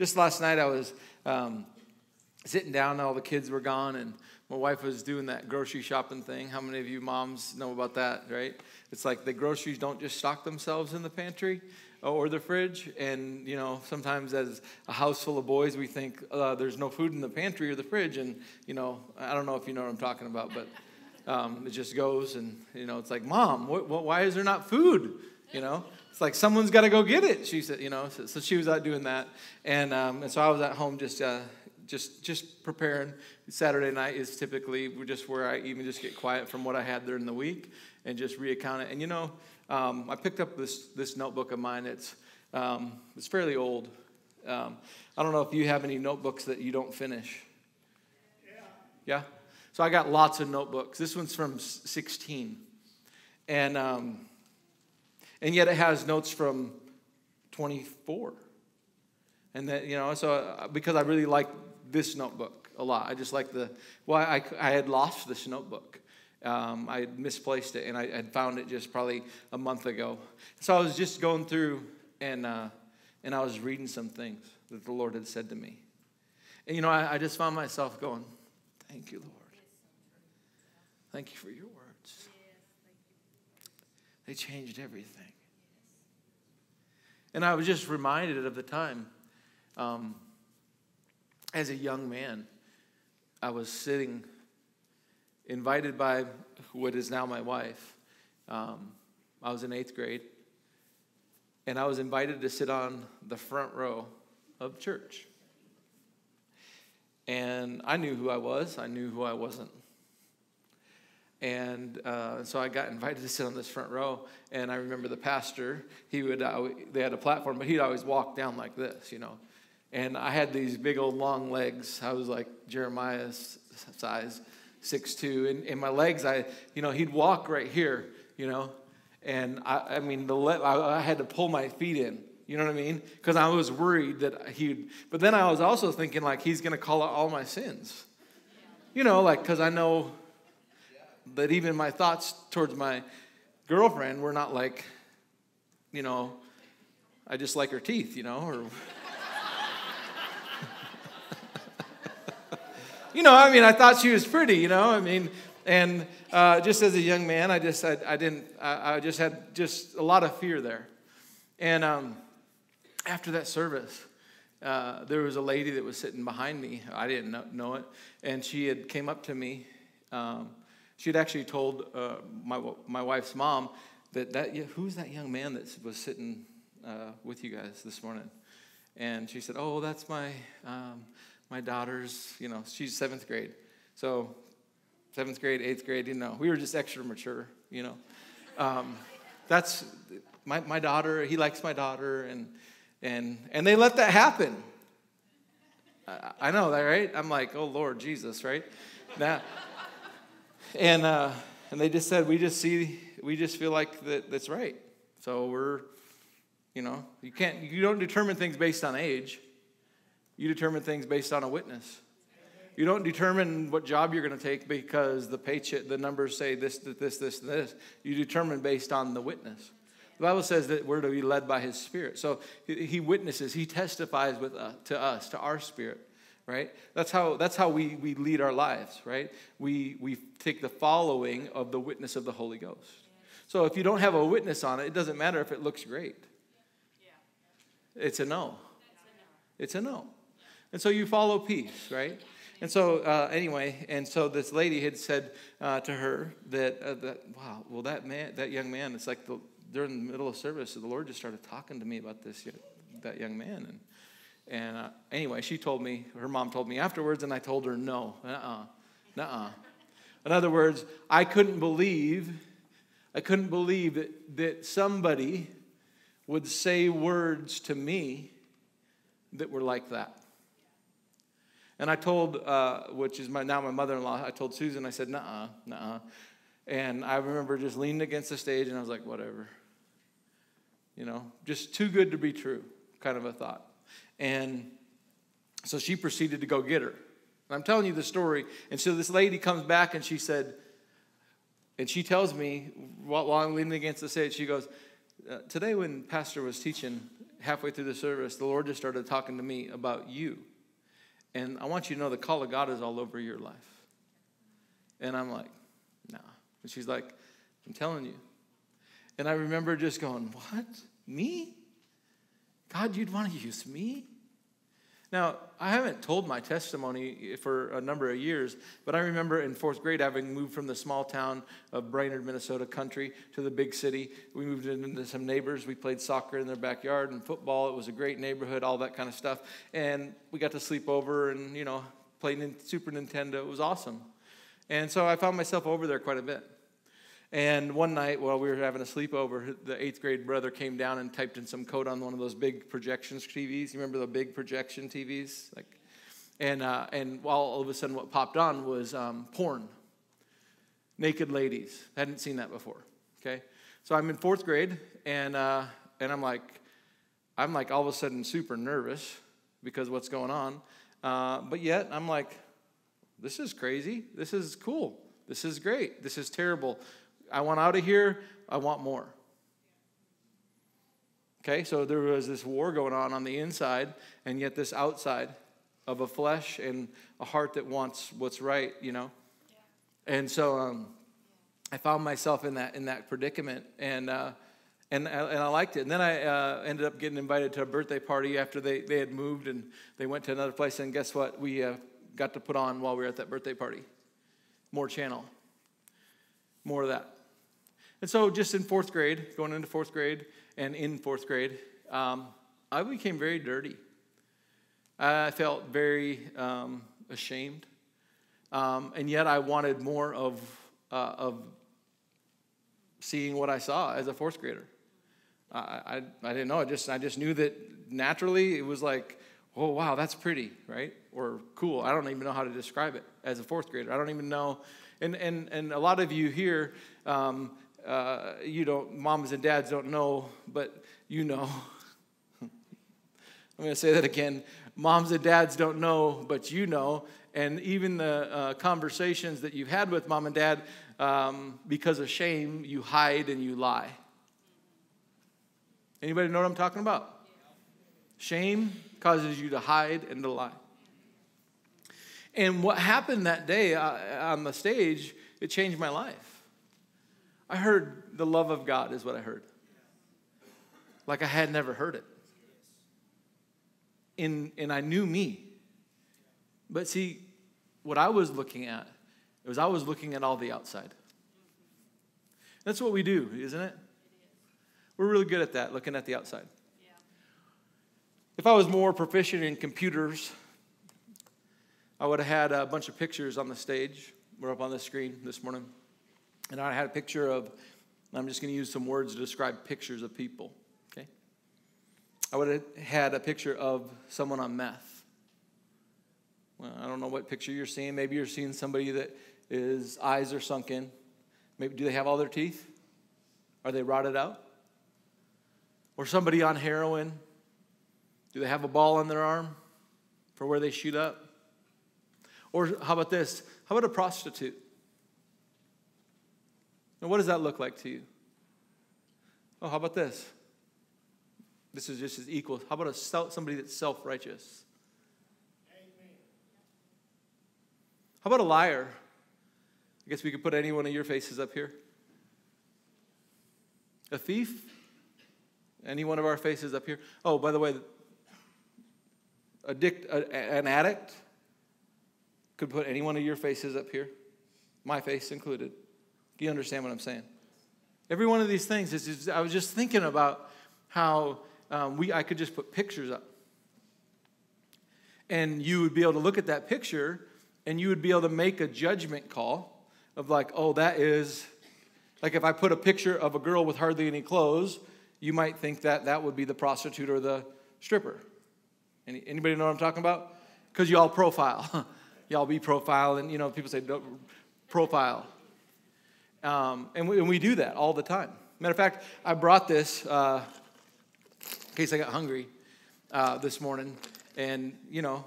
just last night I was um, sitting down, and all the kids were gone, and my wife was doing that grocery shopping thing. How many of you moms know about that, right? It's like the groceries don't just stock themselves in the pantry or the fridge. And, you know, sometimes as a house full of boys, we think uh, there's no food in the pantry or the fridge. And, you know, I don't know if you know what I'm talking about, but um, it just goes and, you know, it's like, Mom, what, what, why is there not food? You know, it's like someone's got to go get it. She said, you know, so, so she was out doing that. And, um, and so I was at home just, uh, just just preparing. Saturday night is typically just where I even just get quiet from what I had during the week and just reaccount it. And you know, um, I picked up this this notebook of mine. It's um, it's fairly old. Um, I don't know if you have any notebooks that you don't finish. Yeah. Yeah. So I got lots of notebooks. This one's from 16, and um, and yet it has notes from 24. And that you know, so uh, because I really like this notebook a lot. I just like the, well, I, I had lost this notebook. Um, I had misplaced it and I had found it just probably a month ago. So I was just going through and, uh, and I was reading some things that the Lord had said to me. And, you know, I, I just found myself going, Thank you, Lord. Thank you for your words. They changed everything. And I was just reminded of the time. Um, as a young man, I was sitting, invited by what is now my wife. Um, I was in eighth grade, and I was invited to sit on the front row of church. And I knew who I was, I knew who I wasn't. And uh, so I got invited to sit on this front row. And I remember the pastor, he would, uh, they had a platform, but he'd always walk down like this, you know. And I had these big old long legs. I was like Jeremiah's size, six two, and, and my legs, I, you know, he'd walk right here, you know, and I, I mean, the le- I, I had to pull my feet in. You know what I mean? Because I was worried that he'd. But then I was also thinking like he's going to call out all my sins. You know, like because I know that even my thoughts towards my girlfriend were not like, you know, I just like her teeth, you know, or. you know, I mean, I thought she was pretty, you know, I mean, and uh, just as a young man, I just, I, I didn't, I, I, just had just a lot of fear there. And um, after that service, uh, there was a lady that was sitting behind me. I didn't know, know it, and she had came up to me. Um, she had actually told uh, my my wife's mom that that who's that young man that was sitting uh, with you guys this morning, and she said, "Oh, that's my." Um, my daughter's, you know, she's seventh grade. So, seventh grade, eighth grade, you know, we were just extra mature, you know. Um, that's my, my daughter, he likes my daughter, and, and, and they let that happen. I, I know that, right? I'm like, oh, Lord Jesus, right? Now, and, uh, and they just said, we just see, we just feel like that, that's right. So we're, you know, you can't, you don't determine things based on age. You determine things based on a witness. You don't determine what job you're going to take because the paycheck, the numbers say this, this, this, this. You determine based on the witness. The Bible says that we're to be led by His Spirit. So He witnesses, He testifies with uh, to us, to our spirit, right? That's how that's how we we lead our lives, right? We we take the following of the witness of the Holy Ghost. So if you don't have a witness on it, it doesn't matter if it looks great. It's a no. It's a no. And so you follow peace, right? And so, uh, anyway, and so this lady had said uh, to her that, uh, that, wow, well, that man, that young man, it's like the, during the middle of service, the Lord just started talking to me about this, that young man. And, and uh, anyway, she told me, her mom told me afterwards, and I told her, no, uh uh-uh, uh, In other words, I couldn't believe, I couldn't believe that, that somebody would say words to me that were like that. And I told, uh, which is my, now my mother in law, I told Susan, I said, nah, nah. And I remember just leaning against the stage and I was like, whatever. You know, just too good to be true, kind of a thought. And so she proceeded to go get her. And I'm telling you the story. And so this lady comes back and she said, and she tells me while I'm leaning against the stage, she goes, uh, Today when Pastor was teaching, halfway through the service, the Lord just started talking to me about you. And I want you to know the call of God is all over your life. And I'm like, nah. And she's like, I'm telling you. And I remember just going, what? Me? God, you'd want to use me? Now, I haven't told my testimony for a number of years, but I remember in fourth grade having moved from the small town of Brainerd, Minnesota country to the big city. We moved into some neighbors. We played soccer in their backyard and football. It was a great neighborhood, all that kind of stuff. And we got to sleep over and, you know, play Super Nintendo. It was awesome. And so I found myself over there quite a bit. And one night while we were having a sleepover, the eighth grade brother came down and typed in some code on one of those big projection TVs. You remember the big projection TVs? Like, and, uh, and all of a sudden what popped on was um, porn, naked ladies. Hadn't seen that before. Okay, so I'm in fourth grade, and uh, and I'm like, I'm like all of a sudden super nervous because what's going on, uh, but yet I'm like, this is crazy. This is cool. This is great. This is terrible. I want out of here. I want more. Okay, so there was this war going on on the inside, and yet this outside of a flesh and a heart that wants what's right, you know. Yeah. And so um, I found myself in that in that predicament, and uh, and uh, and I liked it. And then I uh, ended up getting invited to a birthday party after they they had moved and they went to another place. And guess what? We uh, got to put on while we were at that birthday party. More channel, more of that. And so, just in fourth grade, going into fourth grade, and in fourth grade, um, I became very dirty. I felt very um, ashamed. Um, and yet, I wanted more of, uh, of seeing what I saw as a fourth grader. I, I, I didn't know. I just, I just knew that naturally it was like, oh, wow, that's pretty, right? Or cool. I don't even know how to describe it as a fourth grader. I don't even know. And, and, and a lot of you here, um, uh, you don't, moms and dads don't know, but you know. I'm going to say that again. Moms and dads don't know, but you know. And even the uh, conversations that you've had with mom and dad, um, because of shame, you hide and you lie. Anybody know what I'm talking about? Shame causes you to hide and to lie. And what happened that day uh, on the stage, it changed my life. I heard the love of God, is what I heard. Like I had never heard it. In, and I knew me. But see, what I was looking at was I was looking at all the outside. That's what we do, isn't it? We're really good at that, looking at the outside. If I was more proficient in computers, I would have had a bunch of pictures on the stage. We're up on the screen this morning. And I had a picture of, I'm just going to use some words to describe pictures of people, okay? I would have had a picture of someone on meth. Well, I don't know what picture you're seeing. Maybe you're seeing somebody that is eyes are sunken. Maybe do they have all their teeth? Are they rotted out? Or somebody on heroin? Do they have a ball on their arm for where they shoot up? Or how about this? How about a prostitute? Now, what does that look like to you? Oh, how about this? This is just as equal. How about a self, somebody that's self righteous? How about a liar? I guess we could put any one of your faces up here. A thief? Any one of our faces up here? Oh, by the way, addict, an addict could put any one of your faces up here, my face included. Do you understand what I'm saying? Every one of these things is, just, I was just thinking about how um, we, I could just put pictures up. And you would be able to look at that picture and you would be able to make a judgment call of like, oh, that is, like if I put a picture of a girl with hardly any clothes, you might think that that would be the prostitute or the stripper. Any, anybody know what I'm talking about? Because y'all profile. y'all be profile, and you know, people say profile. Um, and, we, and, we, do that all the time. Matter of fact, I brought this uh, in case I got hungry uh, this morning. And, you know,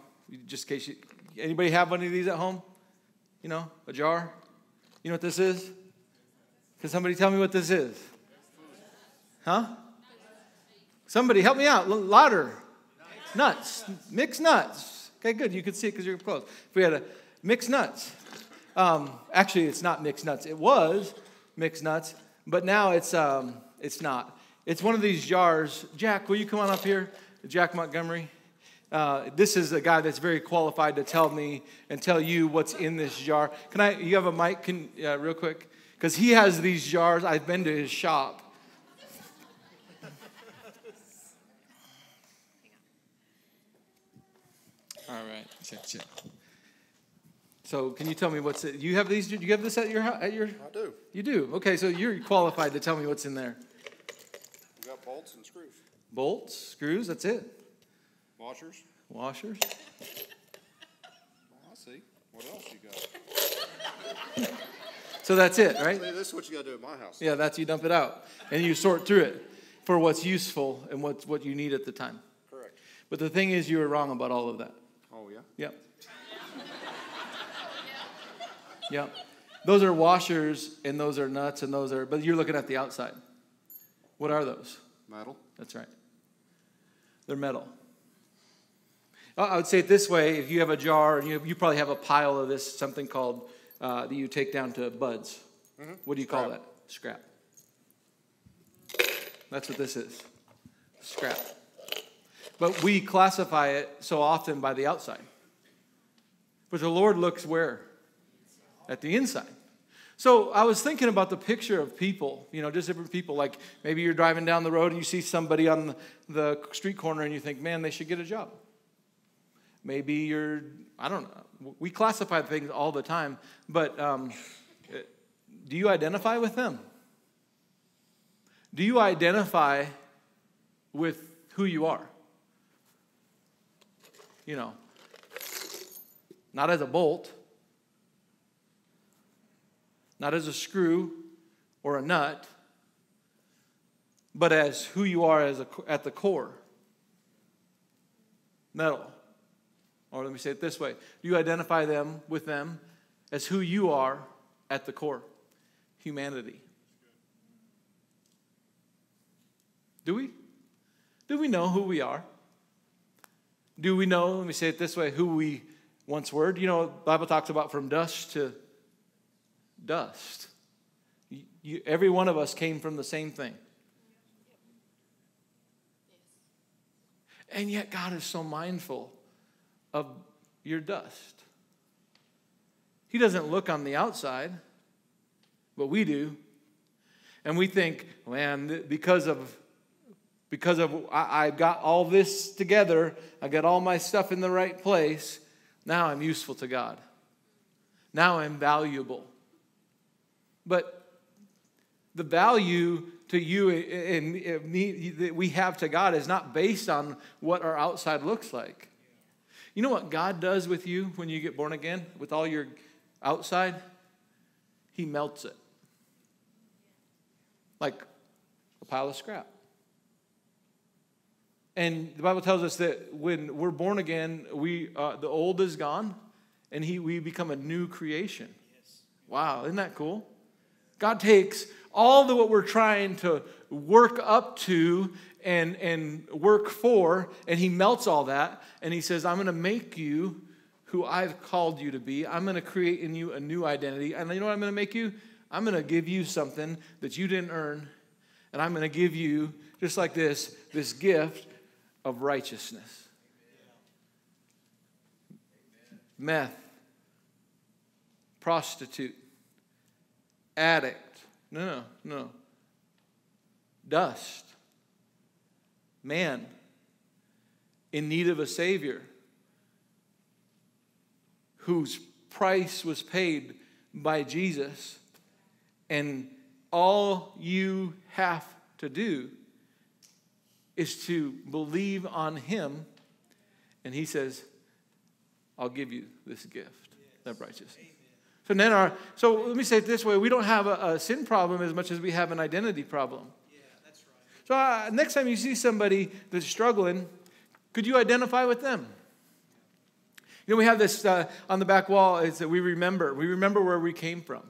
just in case you, anybody have one of these at home? You know, a jar? You know what this is? Can somebody tell me what this is? Huh? Somebody help me out. Louder. Nuts. Mixed nuts. Okay, good. You can see it because you're close. If we had a mixed nuts. Um, actually, it's not mixed nuts. It was mixed nuts, but now it's, um, it's not. It's one of these jars. Jack, will you come on up here? Jack Montgomery. Uh, this is a guy that's very qualified to tell me and tell you what's in this jar. Can I? You have a mic? Can uh, real quick? Because he has these jars. I've been to his shop. All right, check, check. So, can you tell me what's it? You have these? Do you have this at your at your? I do. You do. Okay, so you're qualified to tell me what's in there. We got bolts and screws. Bolts, screws. That's it. Washers. Washers. I see. What else you got? So that's it, right? See, this is what you got to do at my house. Yeah, that's you dump it out and you sort through it for what's useful and what's what you need at the time. Correct. But the thing is, you were wrong about all of that. Oh yeah. Yep. Yep. Those are washers and those are nuts and those are, but you're looking at the outside. What are those? Metal. That's right. They're metal. I would say it this way if you have a jar and you, you probably have a pile of this, something called uh, that you take down to buds. Mm-hmm. What do you call that? Scrap. That's what this is scrap. But we classify it so often by the outside. But the Lord looks where? At the inside. So I was thinking about the picture of people, you know, just different people. Like maybe you're driving down the road and you see somebody on the, street corner and you think, man, they should get a job. Maybe you're, I don't know. We classify things all the time, but um, do you identify with them? Do you identify with who you are? You know, not as a bolt, not as a screw or a nut, but as who you are as a, at the core metal. Or let me say it this way do you identify them with them as who you are at the core? Humanity. Do we? Do we know who we are? Do we know, let me say it this way, who we once were? You know, Bible talks about from dust to dust. You, you, every one of us came from the same thing. And yet, God is so mindful of your dust. He doesn't look on the outside, but we do. And we think, man, because of because of I, I got all this together, I got all my stuff in the right place, now I'm useful to God. Now I'm valuable. But the value to you and me that we have to God is not based on what our outside looks like. You know what God does with you when you get born again, with all your outside? He melts it like a pile of scrap. And the Bible tells us that when we're born again, we, uh, the old is gone and he, we become a new creation. Wow, isn't that cool? God takes all the what we're trying to work up to and, and work for, and he melts all that, and he says, I'm going to make you who I've called you to be. I'm going to create in you a new identity. And you know what I'm going to make you? I'm going to give you something that you didn't earn, and I'm going to give you, just like this, this gift of righteousness. Meth, prostitute, addict. No, no, no. Dust. Man in need of a Savior whose price was paid by Jesus, and all you have to do is to believe on Him, and He says, I'll give you this gift of righteousness. So then our so let me say it this way: we don't have a, a sin problem as much as we have an identity problem. Yeah, that's right. So uh, next time you see somebody that's struggling, could you identify with them? You know, we have this uh, on the back wall. Is that we remember. We remember where we came from.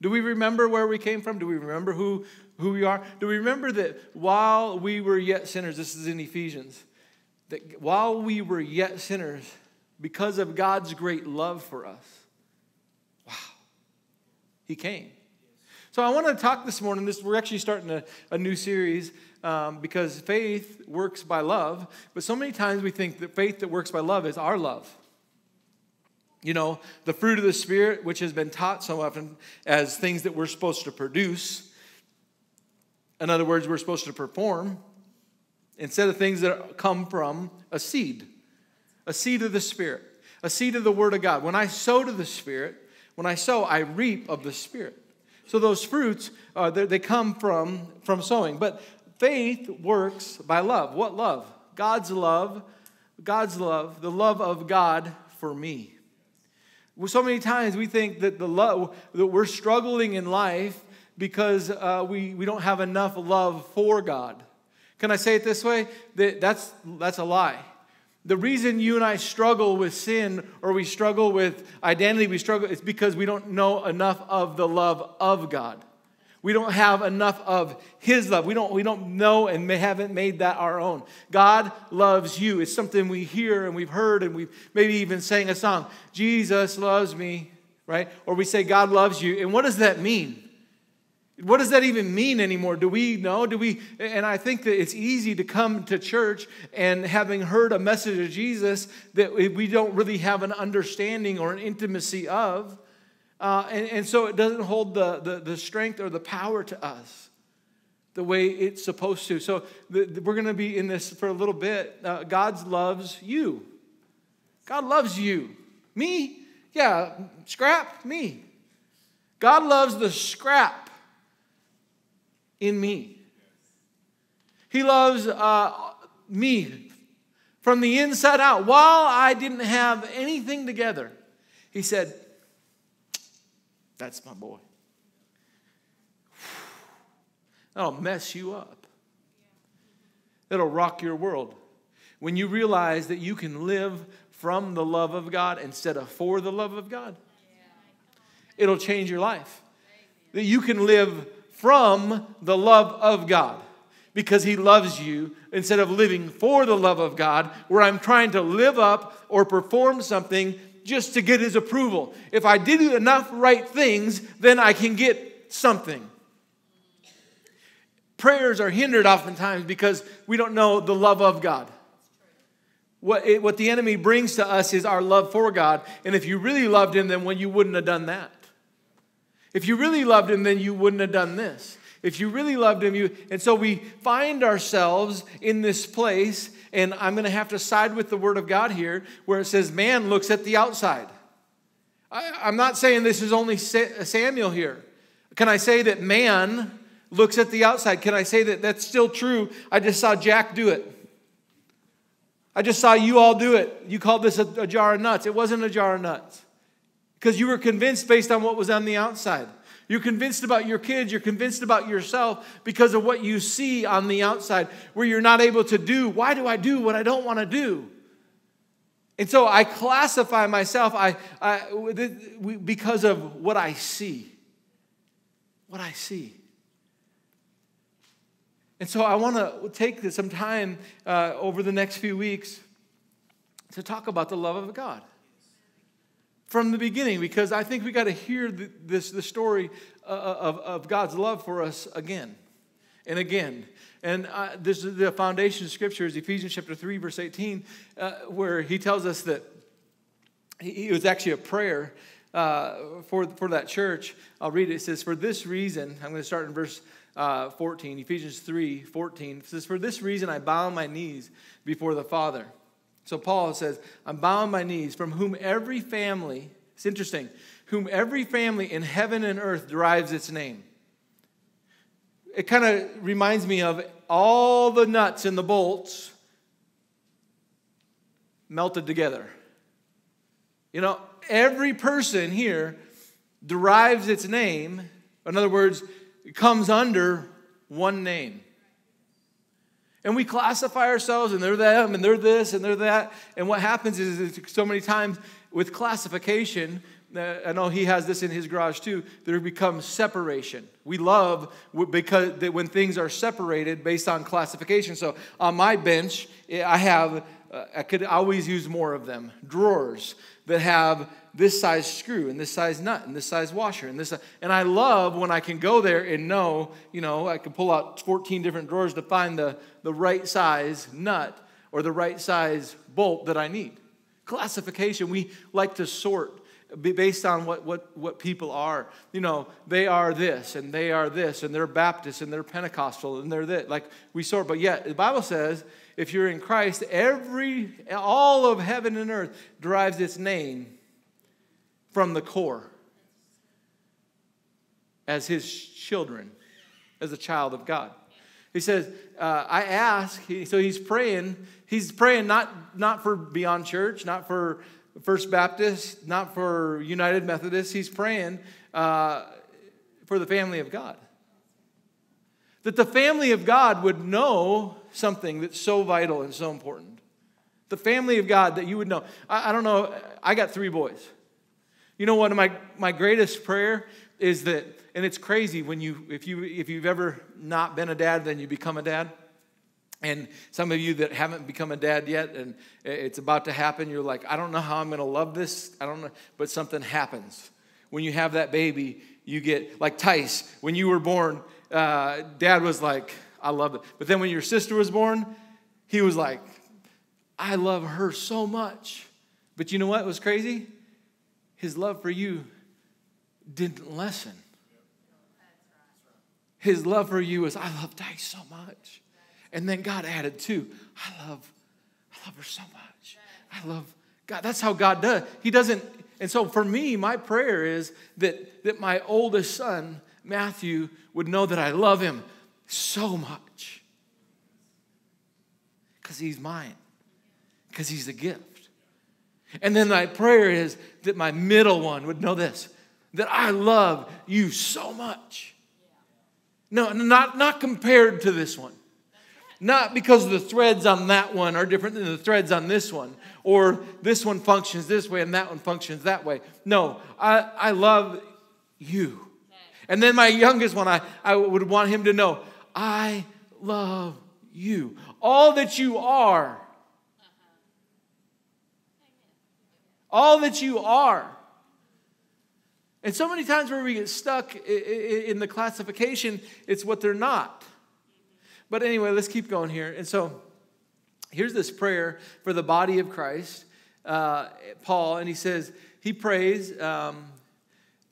Do we remember where we came from? Do we remember who, who we are? Do we remember that while we were yet sinners, this is in Ephesians, that while we were yet sinners, because of God's great love for us, He came. So I want to talk this morning. This we're actually starting a, a new series um, because faith works by love. But so many times we think that faith that works by love is our love. You know, the fruit of the Spirit, which has been taught so often as things that we're supposed to produce. In other words, we're supposed to perform instead of things that come from a seed, a seed of the Spirit, a seed of the Word of God. When I sow to the Spirit, when I sow, I reap of the Spirit. So those fruits, uh, they come from, from sowing. But faith works by love. What love? God's love, God's love, the love of God for me. So many times we think that the love that we're struggling in life because uh, we, we don't have enough love for God. Can I say it this way? That, that's, that's a lie. The reason you and I struggle with sin or we struggle with identity, we struggle, it's because we don't know enough of the love of God. We don't have enough of His love. We don't, we don't know and may, haven't made that our own. God loves you. It's something we hear and we've heard and we've maybe even sang a song. Jesus loves me, right? Or we say, God loves you. And what does that mean? What does that even mean anymore? Do we know? Do we? And I think that it's easy to come to church and having heard a message of Jesus that we don't really have an understanding or an intimacy of. Uh, and, and so it doesn't hold the, the, the, strength or the power to us the way it's supposed to. So the, the, we're going to be in this for a little bit. Uh, God loves you. God loves you. Me? Yeah, scrap? Me. God loves the scrap in me. He loves uh, me from the inside out. While I didn't have anything together, He said, that's my boy. That'll mess you up. It'll rock your world. When you realize that you can live from the love of God instead of for the love of God, it'll change your life. That you can live from the love of God because He loves you instead of living for the love of God, where I'm trying to live up or perform something just to get his approval. If I did enough right things, then I can get something. Prayers are hindered oftentimes because we don't know the love of God. What, it, what the enemy brings to us is our love for God. And if you really loved him, then when you wouldn't have done that. If you really loved him, then you wouldn't have done this. If you really loved him, you. And so we find ourselves in this place and I'm going to have to side with the Word of God here, where it says man looks at the outside. I, am not saying this is only Samuel here. Can I say that man looks at the outside? Can I say that that's still true? I just saw Jack do it. I just saw you all do it. You called this a, a jar of nuts. It wasn't a jar of nuts because you were convinced based on what was on the outside. You're convinced about your kids, you're convinced about yourself because of what you see on the outside, where you're not able to do. Why do I do what I don't want to do? And so I classify myself I, I, because of what I see. What I see. And so I want to take some time uh, over the next few weeks to talk about the love of God from the beginning because I think we got to hear the, this the story uh, uh, of, of God's love for us again and again. And uh, this is the foundation of scripture is Ephesians chapter 3, verse 18, uh, where he tells us that he, it was actually a prayer uh, for, for that church. I'll read it. It says, For this reason, I'm going to start in verse uh, 14, Ephesians 3 14. It says, For this reason I bow my knees before the Father so Paul says, I'm bowing my knees, from whom every family, it's interesting, whom every family in heaven and earth derives its name. It kind of reminds me of all the nuts and the bolts melted together. You know, every person here derives its name. In other words, it comes under one name. And we classify ourselves, and they're them, and they're this, and they're that. And what happens is, is so many times with classification, uh, I know he has this in his garage too. There becomes separation. We love because that when things are separated based on classification. So on my bench, eh, I have uh, I could always use more of them. Drawers that have this size screw and this size nut and this size washer and this and I love when I can go there and know, you know, I can pull out 14 different drawers to find the, the right size nut or the right size bolt that I need. Classification, we like to sort based on what, what, what people are. You know, they are this and they are this and they're Baptist and they're Pentecostal and they're this. Like we sort, but yet the Bible says if you're in Christ, every all of heaven and earth derives its name from the core as his children, as a child of God. He says, uh, I ask, so he's praying, he's praying not, not for Beyond Church, not for First Baptist, not for United Methodist, he's praying uh, for the family of God. That the family of God would know something that's so vital and so important. The family of God that you would know. I, I don't know, I got three boys. You know, what my, my greatest prayer is that, and it's crazy when you, if, you, if you've ever not been a dad, then you become a dad. And some of you that haven't become a dad yet and it's about to happen, you're like, I don't know how I'm going to love this. I don't know. But something happens. When you have that baby, you get, like Tice, when you were born, uh, dad was like, I love it. But then when your sister was born, he was like, I love her so much. But you know what was crazy? His love for you didn't lessen. His love for you was, I love Dice so much. And then God added too, I love, I love her so much. I love God. That's how God does. He doesn't, and so for me, my prayer is that, that my oldest son, Matthew, would know that I love him so much. Because he's mine. Because he's a gift. And then my prayer is that my middle one would know this that I love you so much. No, not, not compared to this one. Not because the threads on that one are different than the threads on this one, or this one functions this way and that one functions that way. No, I, I love you. And then my youngest one, I, I would want him to know I love you. All that you are all that you are. And so many times where we get stuck in the classification, it's what they're not. But anyway, let's keep going here. And so here's this prayer for the body of Christ, uh, Paul, and he says, he prays, um,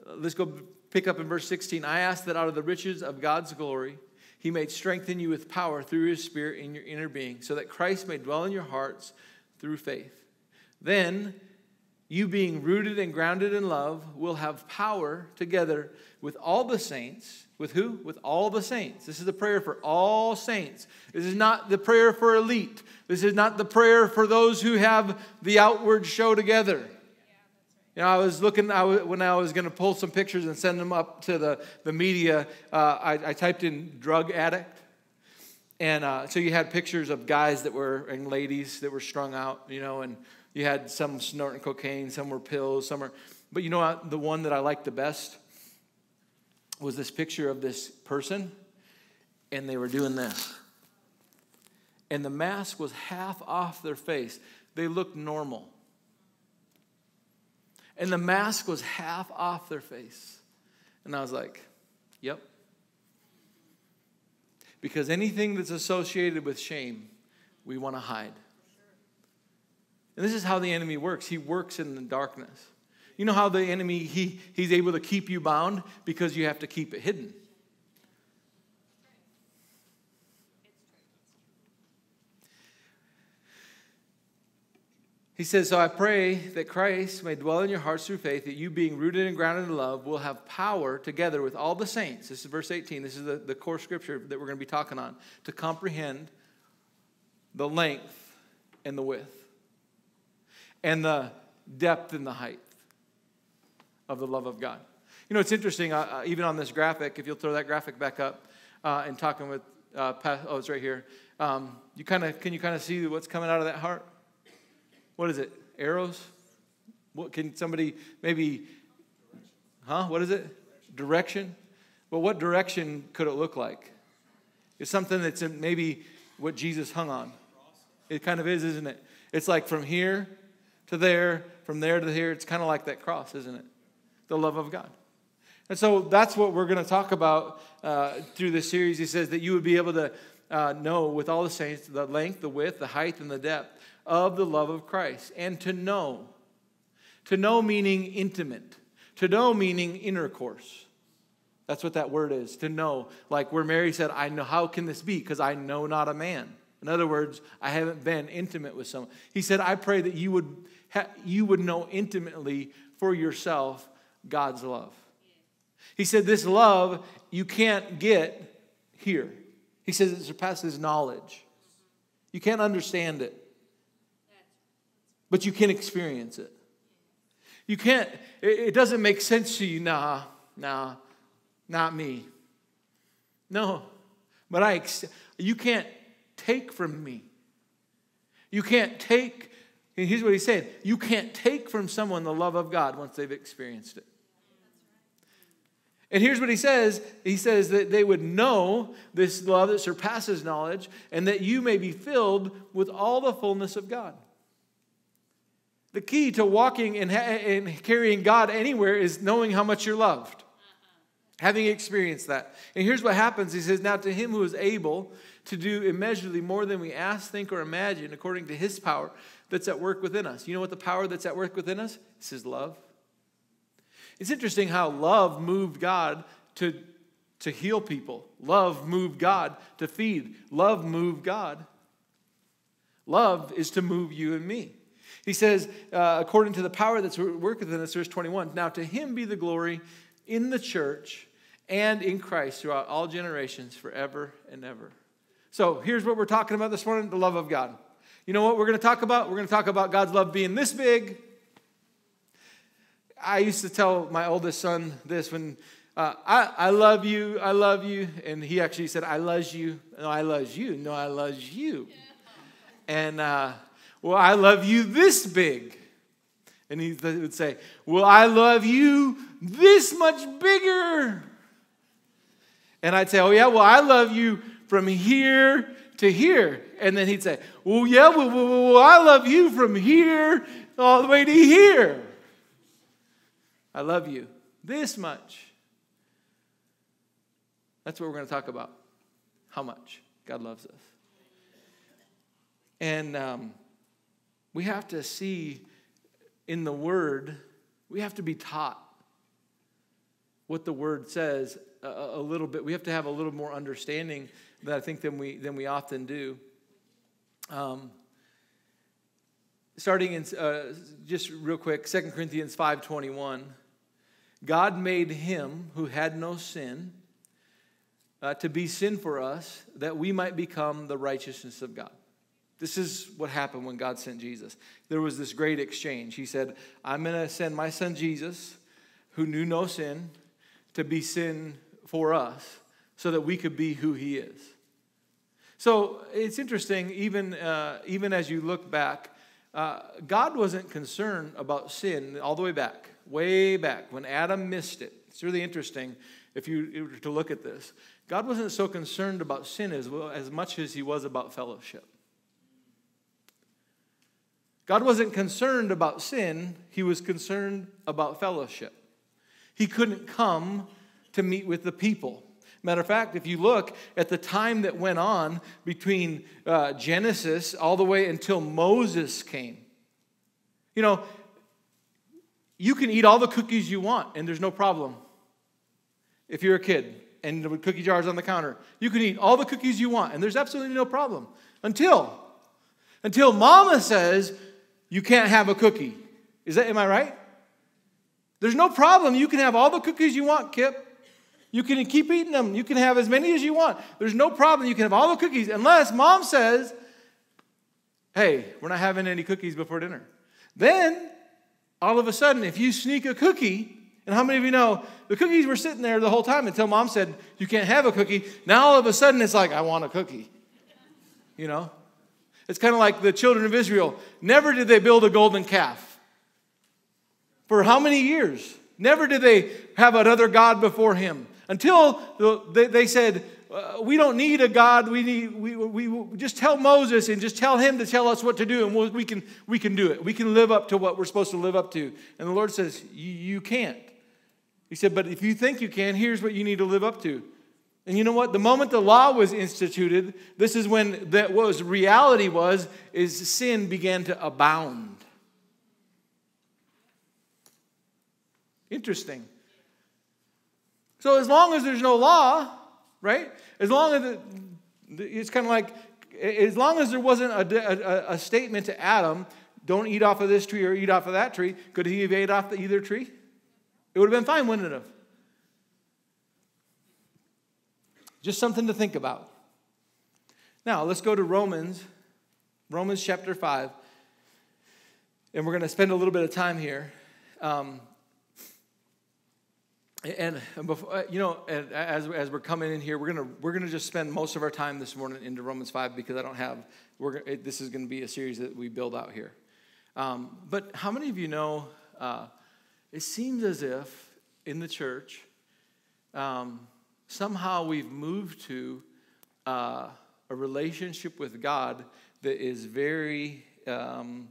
let's go pick up in verse 16. I ask that out of the riches of God's glory, he may strengthen you with power through his spirit in your inner being, so that Christ may dwell in your hearts through faith. Then, you being rooted and grounded in love will have power together with all the saints. With who? With all the saints. This is the prayer for all saints. This is not the prayer for elite. This is not the prayer for those who have the outward show together. You know, I was looking, I was, when I was going to pull some pictures and send them up to the, the media, uh, I, I, typed in drug addict. And uh, so you had pictures of guys that were, and ladies that were strung out, you know, and you had some snorting cocaine, some were pills, some were. But you know what? The one that I liked the best was this picture of this person, and they were doing this. And the mask was half off their face. They looked normal. And the mask was half off their face. And I was like, yep. Because anything that's associated with shame, we want to hide. And this is how the enemy works. He works in the darkness. You know how the enemy he, he's able to keep you bound because you have to keep it hidden. He says, So I pray that Christ may dwell in your hearts through faith, that you, being rooted and grounded in love, will have power together with all the saints. This is verse 18. This is the, the core scripture that we're going to be talking on to comprehend the length and the width and the depth and the height of the love of God. You know, it's interesting, uh, uh, even on this graphic, if you'll throw that graphic back up, uh, and talking with, uh, oh, it's right here. Um, you kind of can you kind of see what's coming out of that heart? What is it? Arrows? What can somebody maybe? Huh? What is it? Direction. Well, what direction could it look like? It's something that's maybe what Jesus hung on. It kind of is, isn't it? It's like from here to there, from there to here. It's kind of like that cross, isn't it? The love of God. And so that's what we're going to talk about uh, through this series. He says that you would be able to uh, know with all the saints the length, the width, the height, and the depth of the love of Christ. And to know. To know meaning intimate, to know meaning intercourse. That's what that word is, to know. Like where Mary said, I know, how can this be? Because I know not a man. In other words, I haven't been intimate with someone. He said, I pray that you would, you would know intimately for yourself God's love. He said, This love you can't get here. He says it surpasses knowledge. You can't understand it, but you can experience it. You can't, it doesn't make sense to you, nah, nah, not me. No, but I, you can't take from me. You can't take, here's what he said you can't take from someone the love of God once they've experienced it. And here's what he says He says that they would know this love that surpasses knowledge, and that you may be filled with all the fullness of God. The key to walking and, and carrying God anywhere is knowing how much you're loved, having experienced that. And here's what happens He says, Now to him who is able to do immeasurably more than we ask, think, or imagine, according to his power that's at work within us. You know what the power that's at work within us? It's his love. It's interesting how love moved God to, to heal people. Love moved God to feed. Love moved God. Love is to move you and me. He says, uh, according to the power that's working within us, verse 21, now to him be the glory in the church and in Christ throughout all generations, forever and ever. So here's what we're talking about this morning the love of God. You know what we're going to talk about? We're going to talk about God's love being this big I used to tell my oldest son this when uh, I, I love you, I love you. And he actually said, I love you. No, I love you. No, I love you. And, uh, well, I love you this big. And he would say, Well, I love you this much bigger. And I'd say, Oh, yeah, well, I love you from here to here. And then he'd say, Well, yeah, well, well, well I love you from here all the way to here. I love you this much. That's what we're going to talk about. How much God loves us. And um, we have to see in the Word, we have to be taught what the Word says a, a little bit. We have to have a little more understanding that I think than we, than we often do. Um, starting in uh, just real quick 2 corinthians 5.21 God made him who had no sin uh, to be sin for us that we might become the righteousness of God. This is what happened when God sent Jesus. There was this great exchange. He said, I'm going to send my son Jesus, who knew no sin, to be sin for us so that we could be who he is. So it's interesting, even, uh, even as you look back, uh, God wasn't concerned about sin all the way back way back when Adam missed it. It's really interesting if you were to look at this. God wasn't so concerned about sin as, well, as much as he was about fellowship. God wasn't concerned about sin, he was concerned about fellowship. He couldn't come to meet with the people. Matter of fact, if you look at the time that went on between uh, Genesis all the way until Moses came, you know, you can eat all the cookies you want, and there's no problem. If you're a kid and the cookie jar is on the counter, you can eat all the cookies you want, and there's absolutely no problem. Until, until mama says you can't have a cookie. Is that, am I right? There's no problem. You can have all the cookies you want, Kip. You can keep eating them. You can have as many as you want. There's no problem. You can have all the cookies unless mom says, hey, we're not having any cookies before dinner. Then all of a sudden, if you sneak a cookie, and how many of you know the cookies were sitting there the whole time until mom said, You can't have a cookie. Now all of a sudden it's like, I want a cookie. You know? It's kind of like the children of Israel. Never did they build a golden calf. For how many years? Never did they have another God before him. Until they said, uh, we don't need a God. We need we, we, we, just tell Moses and just tell him to tell us what to do, and we'll, we can we can do it. We can live up to what we're supposed to live up to. And the Lord says, you can't. He said, but if you think you can, here's what you need to live up to. And you know what? The moment the law was instituted, this is when that was reality was is sin began to abound. Interesting. So as long as there's no law, right? As long as it, it's kind of like, as long as there wasn't a, a, a, statement to Adam, don't eat off of this tree or eat off of that tree, could he have ate off the either tree? It would have been fine, wouldn't it have? Just something to think about. Now, let's go to Romans, Romans chapter 5. And we're going to spend a little bit of time here. Um, and before, uh, you know, as, as we're coming in here, we're gonna we're gonna just spend most of our time this morning into Romans five because I don't have. We're it, this is going to be a series that we build out here. Um, but how many of you know? Uh, it seems as if in the church, um, somehow we've moved to uh, a relationship with God that is very. Um,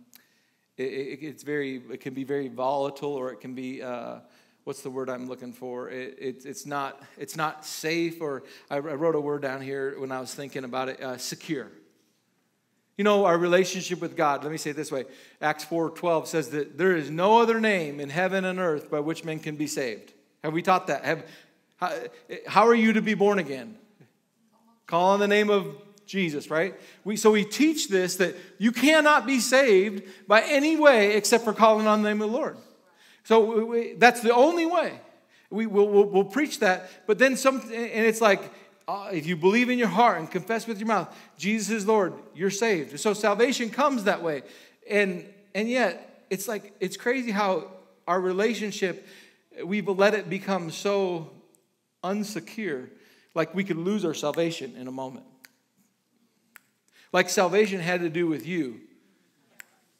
it, it, it's very. It can be very volatile, or it can be. Uh, what's the word I'm looking for? It, it, it's not it's not safe, or I, wrote a word down here when I was thinking about it. Uh, secure. You know our relationship with God. Let me say it this way: Acts four twelve says that there is no other name in heaven and earth by which men can be saved. Have we taught that? Have how, how are you to be born again? Call on the name of Jesus, right? We, so we teach this that you cannot be saved by any way except for calling on the name of the Lord. So we, that's the only way. We, will we'll, we'll preach that, but then some, and it's like, uh, if you believe in your heart and confess with your mouth, Jesus is Lord, you're saved. So salvation comes that way. And, and yet, it's like, it's crazy how our relationship, we've let it become so unsecure, like we could lose our salvation in a moment. Like salvation had to do with you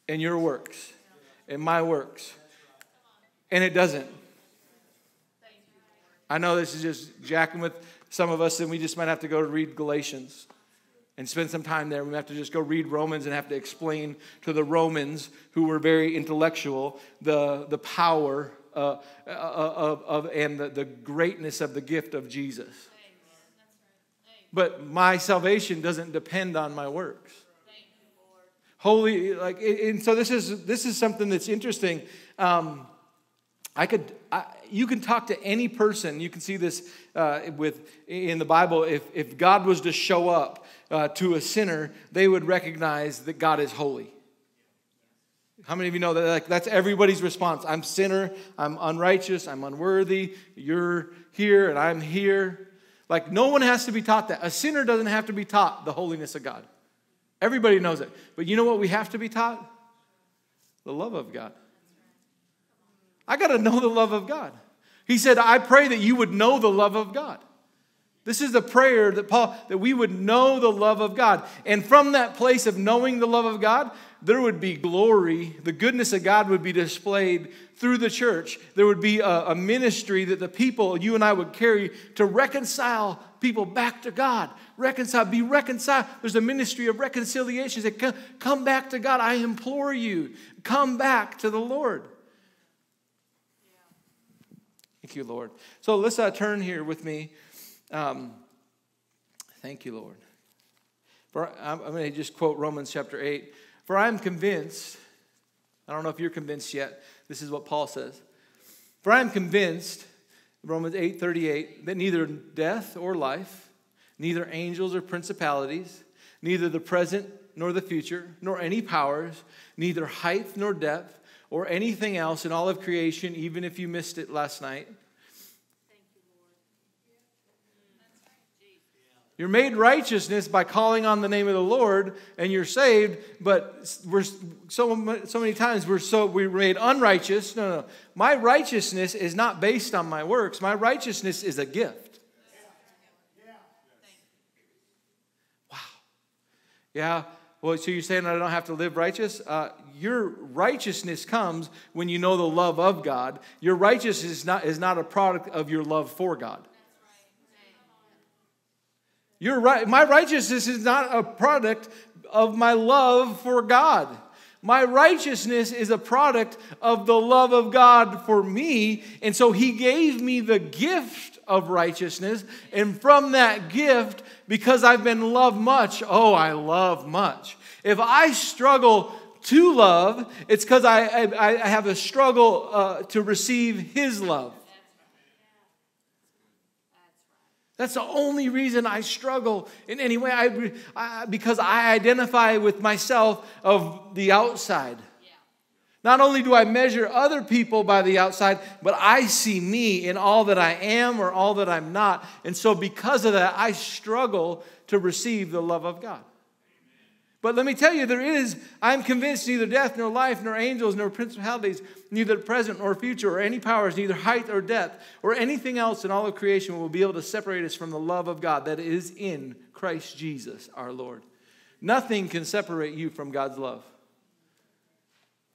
and your works and my works and it doesn't. I know this is just jacking with some of us, and we just might have to go read Galatians and spend some time there. We have to just go read Romans and have to explain to the Romans, who were very intellectual, the, the power uh, uh of, of, and the, the greatness of the gift of Jesus. But my salvation doesn't depend on my works. Holy, like, and so this is this is something that's interesting. Um, I could, I, you can talk to any person. You can see this uh, with in the Bible. If, if God was to show up uh, to a sinner, they would recognize that God is holy. How many of you know that like, that's everybody's response? I'm sinner, I'm unrighteous, I'm unworthy. You're here and I'm here. Like no one has to be taught that. A sinner doesn't have to be taught the holiness of God. Everybody knows it. But you know what we have to be taught? The love of God. I got to know the love of God. He said, I pray that you would know the love of God. This is the prayer that Paul, that we would know the love of God. And from that place of knowing the love of God, there would be glory. The goodness of God would be displayed through the church. There would be a, a ministry that the people, you and I, would carry to reconcile people back to God. Reconcile, be reconciled. There's a ministry of reconciliation. Say, come back to God. I implore you, come back to the Lord. Thank you, Lord. So let's turn here with me. Um, thank you, Lord. For I'm, I'm going to just quote Romans chapter 8. For I am convinced, I don't know if you're convinced yet, this is what Paul says. For I am convinced, Romans 8 38, that neither death or life, neither angels or principalities, neither the present nor the future, nor any powers, neither height nor depth, or anything else in all of creation, even if you missed it last night. You're made righteousness by calling on the name of the Lord, and you're saved. But we're so so many times we're so we're made unrighteous. No, no, my righteousness is not based on my works. My righteousness is a gift. Wow. Yeah. Well, so you're saying I don't have to live righteous? Uh, your righteousness comes when you know the love of God. Your righteousness is not, is not a product of your love for God. Your right, my righteousness is not a product of my love for God. My righteousness is a product of the love of God for me. And so he gave me the gift of righteousness. And from that gift, because I've been loved much, oh, I love much. If I struggle to love, it's because I, I, I, have a struggle uh, to receive his love. That's the only reason I struggle in any way, I, I, because I identify with myself of the outside. Not only do I measure other people by the outside, but I see me in all that I am or all that I'm not. And so, because of that, I struggle to receive the love of God. But let me tell you, there is, I'm convinced neither death, nor life, nor angels, nor principalities, neither present nor future, or any powers, neither height or depth, or anything else in all of creation will be able to separate us from the love of God that is in Christ Jesus our Lord. Nothing can separate you from God's love.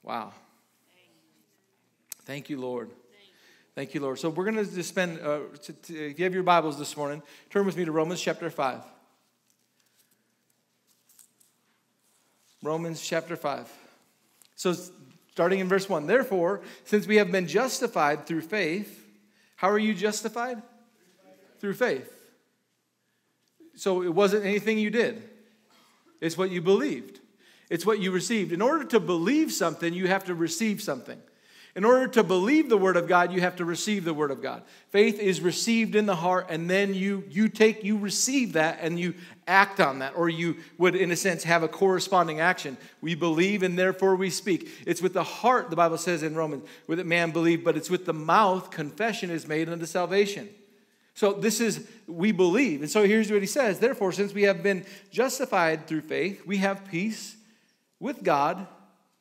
Wow. Thank you, Lord. Thank you, Lord. So we're going to just spend, uh, to, to, if you have your Bibles this morning, turn with me to Romans chapter 5. Romans chapter 5. So, starting in verse 1. Therefore, since we have been justified through faith, how are you justified? Through faith. So, it wasn't anything you did, it's what you believed, it's what you received. In order to believe something, you have to receive something. In order to believe the word of God, you have to receive the word of God. Faith is received in the heart, and then you, you take, you receive that and you act on that, or you would, in a sense, have a corresponding action. We believe and therefore we speak. It's with the heart, the Bible says in Romans, with a man believe, but it's with the mouth, confession is made unto salvation. So this is, we believe. And so here's what he says Therefore, since we have been justified through faith, we have peace with God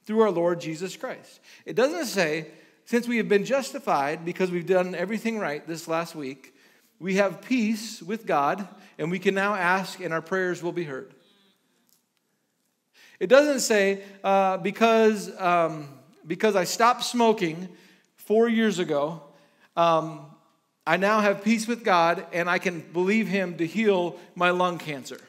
through our Lord Jesus Christ. It doesn't say, since we have been justified because we've done everything right this last week, we have peace with God and we can now ask and our prayers will be heard. It doesn't say, uh, because, um, because I stopped smoking four years ago, um, I now have peace with God and I can believe Him to heal my lung cancer.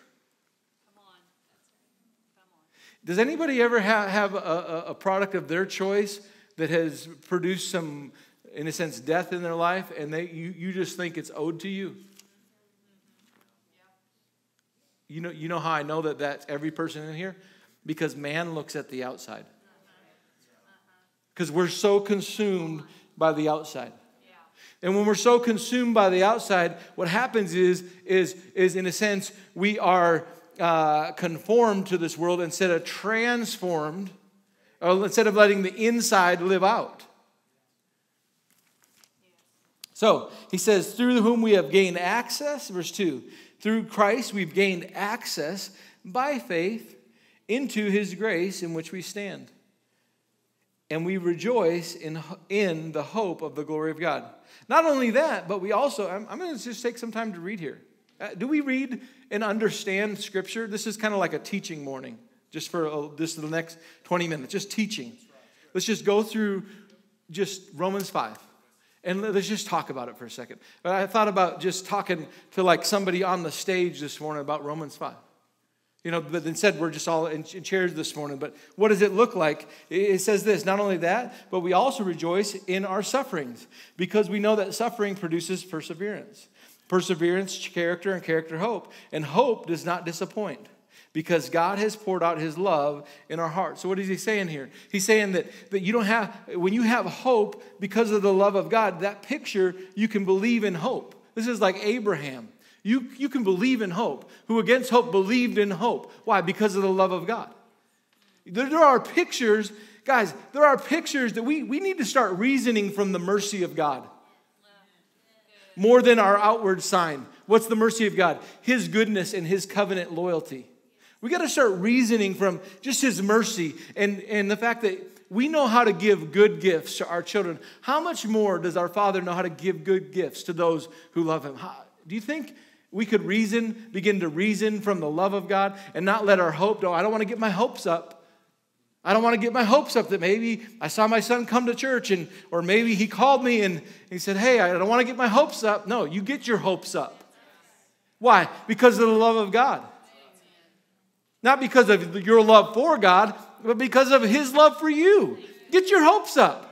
Does anybody ever have, have a, a product of their choice that has produced some, in a sense, death in their life and they, you, you just think it's owed to you? You know, you know how I know that that's every person in here? Because man looks at the outside. Because we're so consumed by the outside. And when we're so consumed by the outside, what happens is, is, is in a sense, we are uh, conformed to this world instead of transformed, or instead of letting the inside live out. So he says, through whom we have gained access, verse 2, through Christ we've gained access by faith into his grace in which we stand. And we rejoice in, in the hope of the glory of God. Not only that, but we also, I'm, I'm going to just take some time to read here. Uh, do we read and understand Scripture? This is kind of like a teaching morning, just for uh, this the next 20 minutes, just teaching. Let's just go through just Romans 5. And let's just talk about it for a second. But I thought about just talking to like somebody on the stage this morning about Romans 5. You know, but instead we're just all in chairs this morning. But what does it look like? It says this not only that, but we also rejoice in our sufferings because we know that suffering produces perseverance perseverance, character, and character, hope. And hope does not disappoint because God has poured out his love in our hearts. So, what is he saying here? He's saying that, that you don't have, when you have hope because of the love of God, that picture, you can believe in hope. This is like Abraham. You, you can believe in hope, who against hope believed in hope. Why? Because of the love of God. There, there are pictures, guys, there are pictures that we, we need to start reasoning from the mercy of God more than our outward sign. What's the mercy of God? His goodness and His covenant loyalty. We got to start reasoning from just His mercy and, and the fact that we know how to give good gifts to our children. How much more does our Father know how to give good gifts to those who love Him? How, do you think We could reason, begin to reason from the love of God and not let our hope, no, I don't want to get my hopes up. I don't want to get my hopes up that maybe I saw my son come to church and or maybe he called me and he said, "Hey, I don't want to get my hopes up." No, you get your hopes up. Why? Because of the love of God. Not because of your love for God, but because of his love for you. Get your hopes up.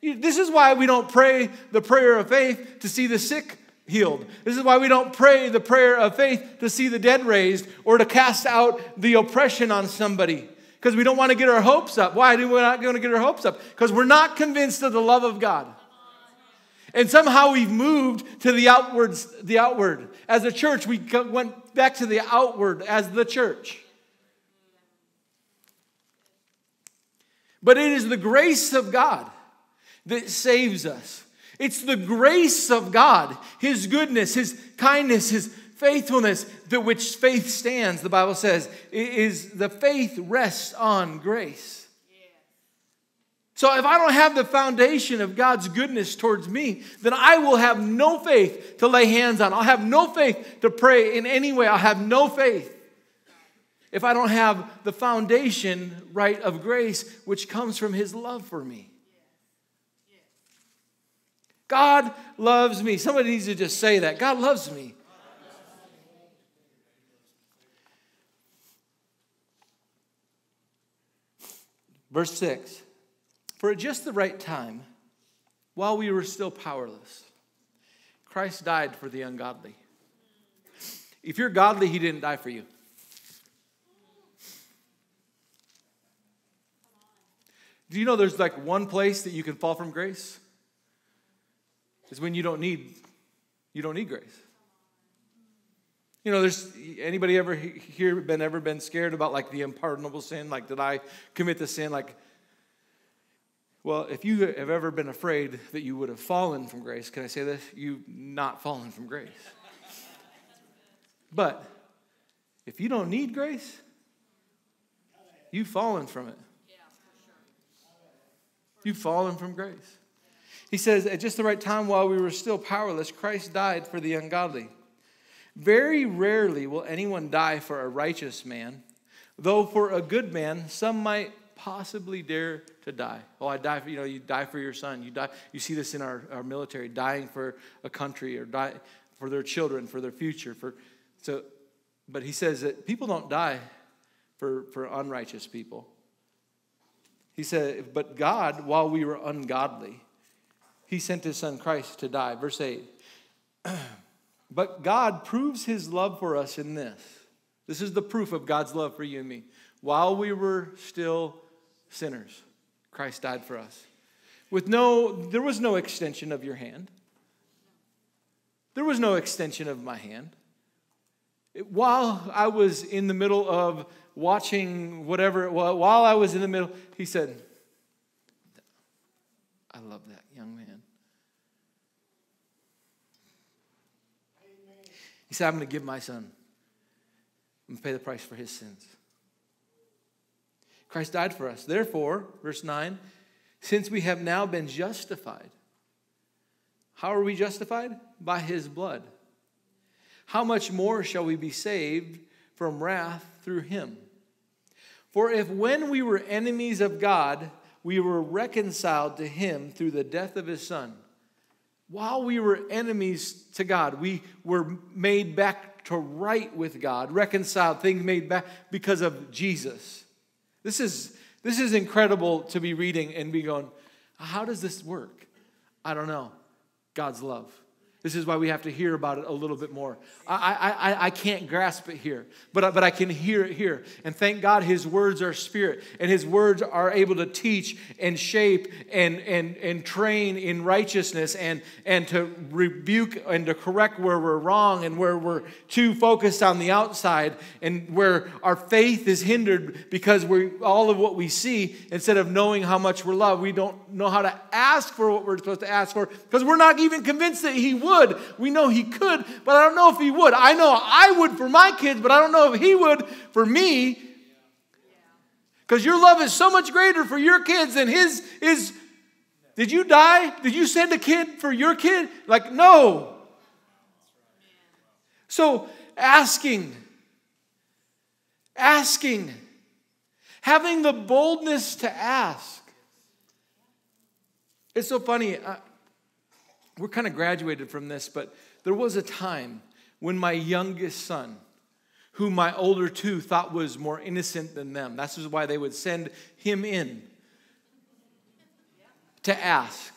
This is why we don't pray the prayer of faith to see the sick healed. This is why we don't pray the prayer of faith to see the dead raised or to cast out the oppression on somebody. Because we don't want to get our hopes up. Why do we not going to get our hopes up? Because we're not convinced of the love of God. And somehow we've moved to the outwards, the outward. As a church, we went back to the outward as the church. But it is the grace of God that saves us. It's the grace of God, His goodness, His kindness, His faithfulness, that which faith stands, the Bible says, is the faith rests on grace. So if I don't have the foundation of God's goodness towards me, then I will have no faith to lay hands on. I'll have no faith to pray in any way. I'll have no faith if I don't have the foundation right of grace, which comes from His love for me. God loves me. Somebody needs to just say that. God loves me. Verse 6 For at just the right time, while we were still powerless, Christ died for the ungodly. If you're godly, he didn't die for you. Do you know there's like one place that you can fall from grace? Is when you don't need you don't need grace. You know, there's anybody ever here been ever been scared about like the unpardonable sin? Like, did I commit the sin? Like, well, if you have ever been afraid that you would have fallen from grace, can I say this? You've not fallen from grace. But if you don't need grace, you've fallen from it. You've fallen from grace. He says, At just the right time, while we were still powerless, Christ died for the ungodly. Very rarely will anyone die for a righteous man, though for a good man, some might possibly dare to die. Oh, I die for, you know, you die for your son. You die. You see this in our, our military, dying for a country or die for their children, for their future. For so, but he says that people don't die for, for unrighteous people. He said, but God, while we were ungodly, he sent his son Christ to die. Verse 8. but God proves his love for us in this. This is the proof of God's love for you and me. While we were still sinners, Christ died for us. With no, there was no extension of your hand. There was no extension of my hand. While I was in the middle of watching whatever, while I was in the middle, he said, I love that young man. He said, I'm going to give my son. I'm going to pay the price for his sins. Christ died for us. Therefore, verse 9, since we have now been justified, how are we justified? By his blood. How much more shall we be saved from wrath through him? For if when we were enemies of God, we were reconciled to him through the death of his son, while we were enemies to God, we were made back to right with God, reconciled, things made back because of Jesus. This is, this is incredible to be reading and be going, how does this work? I don't know. God's love. This is why we have to hear about it a little bit more. I, I, I can't grasp it here, but, but I can hear it here. And thank God his words are spirit, and his words are able to teach and shape and, and, and train in righteousness and, and to rebuke and to correct where we're wrong and where we're too focused on the outside and where our faith is hindered because we all of what we see, instead of knowing how much we're loved, we don't know how to ask for what we're supposed to ask for because we're not even convinced that he would would. We know he could, but I don't know if he would. I know I would for my kids, but I don't know if he would for me. Because your love is so much greater for your kids than his is. Did you die? Did you send a kid for your kid? Like, no. So, asking, asking, having the boldness to ask. It's so funny. Uh, we're kind of graduated from this, but there was a time when my youngest son, who my older two thought was more innocent than them, that's why they would send him in to ask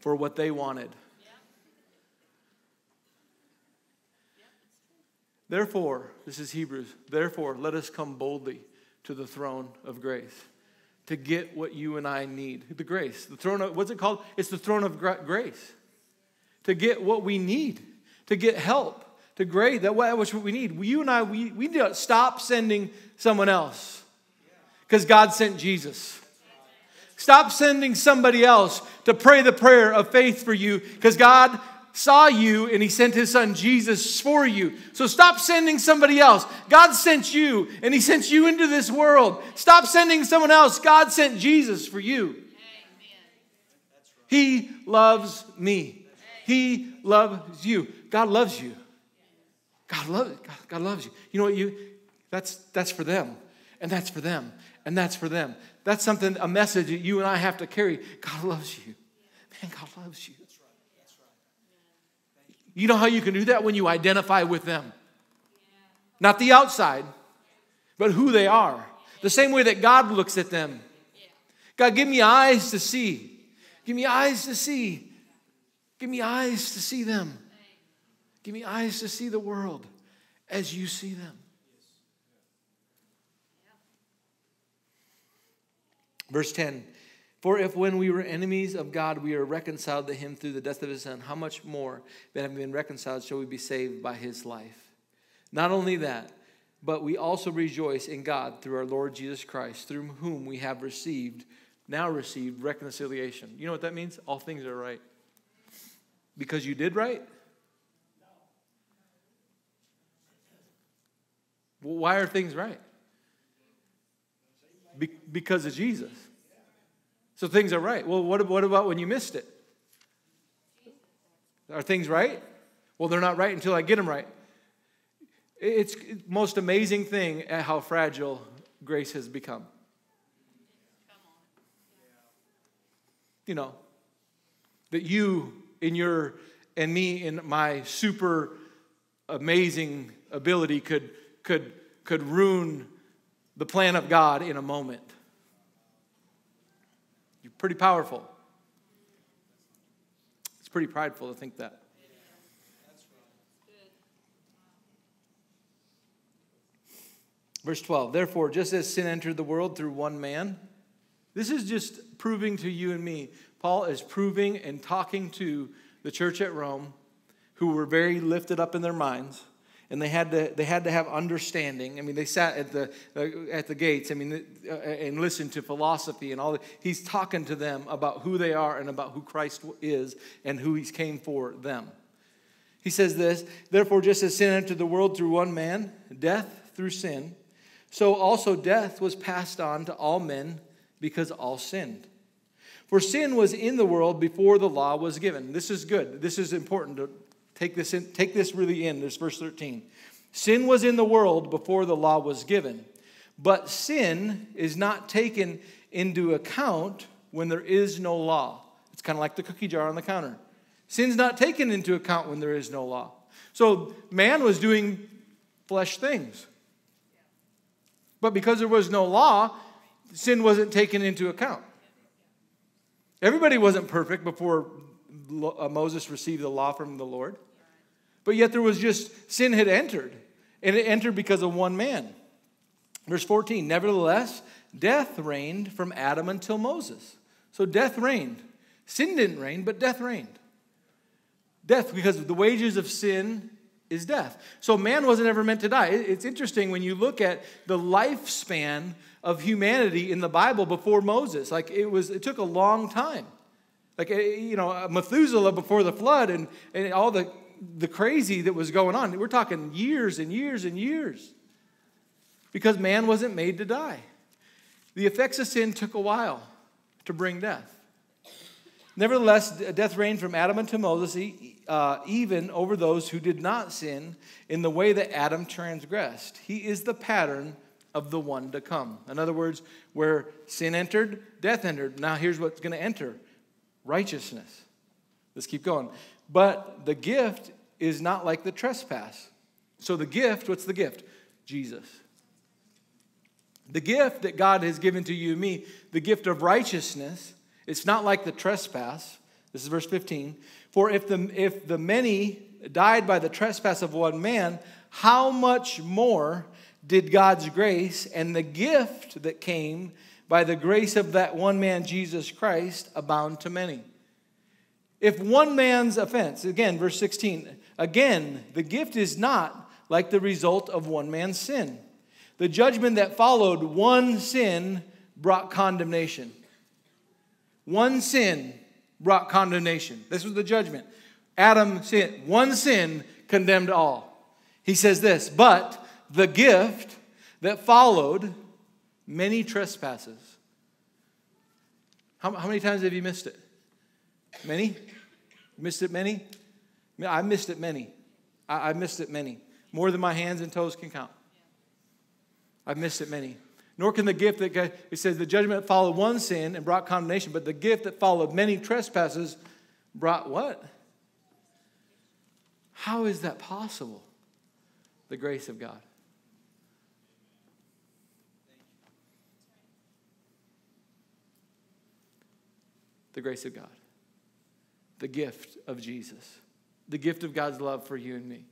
for what they wanted. Therefore, this is Hebrews, therefore, let us come boldly to the throne of grace to get what you and I need. The grace, the throne of, what's it called? It's the throne of grace. To get what we need, to get help, to grade that which we need. You and I, we, we need to stop sending someone else because God sent Jesus. Stop sending somebody else to pray the prayer of faith for you because God saw you and he sent his son Jesus for you. So stop sending somebody else. God sent you and he sent you into this world. Stop sending someone else. God sent Jesus for you. He loves me. He loves you. God loves you. God loves God, God loves you. You know what you that's that's for them. And that's for them. And that's for them. That's something a message that you and I have to carry. God loves you. Man, God loves you. You know how you can do that when you identify with them? Not the outside, but who they are. The same way that God looks at them. God, give me eyes to see. Give me eyes to see. Give me eyes to see them. Give me eyes to see the world as you see them. Verse 10 for if when we were enemies of God, we are reconciled to him through the death of his son, how much more, than having been reconciled, shall we be saved by his life? Not only that, but we also rejoice in God through our Lord Jesus Christ, through whom we have received, now received reconciliation. You know what that means? All things are right. Because you did right? Well, why are things right? Be- because of Jesus. So things are right. Well, what, what about when you missed it? Are things right? Well, they're not right until I get them right. It's most amazing thing at how fragile grace has become. You know, that you in your and me in my super amazing ability could could could ruin the plan of God in a moment. Pretty powerful. It's pretty prideful to think that. Verse 12, therefore, just as sin entered the world through one man, this is just proving to you and me. Paul is proving and talking to the church at Rome, who were very lifted up in their minds and they had to they had to have understanding. I mean, they sat at the uh, at the gates. I mean, uh, and listened to philosophy and all. that. He's talking to them about who they are and about who Christ is and who He's came for them. He says this: Therefore, just as sin entered the world through one man, death through sin, so also death was passed on to all men because all sinned. For sin was in the world before the law was given. This is good. This is important to Take this, in, take this really in. There's verse 13. Sin was in the world before the law was given, but sin is not taken into account when there is no law. It's kind of like the cookie jar on the counter. Sin's not taken into account when there is no law. So man was doing flesh things. But because there was no law, sin wasn't taken into account. Everybody wasn't perfect before uh, Moses received the law from the Lord. But yet there was just sin had entered, and it entered because of one man. Verse 14, nevertheless, death reigned from Adam until Moses. So death reigned. Sin didn't reign, but death reigned. Death, because the wages of sin is death. So man wasn't ever meant to die. It's interesting when you look at the lifespan of humanity in the Bible before Moses. Like it was, it took a long time. Like eh, you know, Methuselah before the flood and, and all the the crazy that was going on. We're talking years and years and years because man wasn't made to die. The effects of sin took a while to bring death. Nevertheless, death reigned from Adam unto Moses, uh, even over those who did not sin in the way that Adam transgressed. He is the pattern of the one to come. In other words, where sin entered, death entered. Now, here's what's going to enter righteousness. Let's keep going. But the gift is not like the trespass. So, the gift, what's the gift? Jesus. The gift that God has given to you and me, the gift of righteousness, it's not like the trespass. This is verse 15. For if the, if the many died by the trespass of one man, how much more did God's grace and the gift that came by the grace of that one man, Jesus Christ, abound to many? If one man's offense, again, verse 16, again, the gift is not like the result of one man's sin. The judgment that followed one sin brought condemnation. One sin brought condemnation. This was the judgment. Adam sinned. One sin condemned all. He says this, but the gift that followed many trespasses. How, how many times have you missed it? Many? Missed it many? I missed it many. I, I missed it many. More than my hands and toes can count. I've missed it many. Nor can the gift that, it says, the judgment followed one sin and brought condemnation, but the gift that followed many trespasses brought what? How is that possible? The grace of God. The grace of God. The gift of Jesus. The gift of God's love for you and me.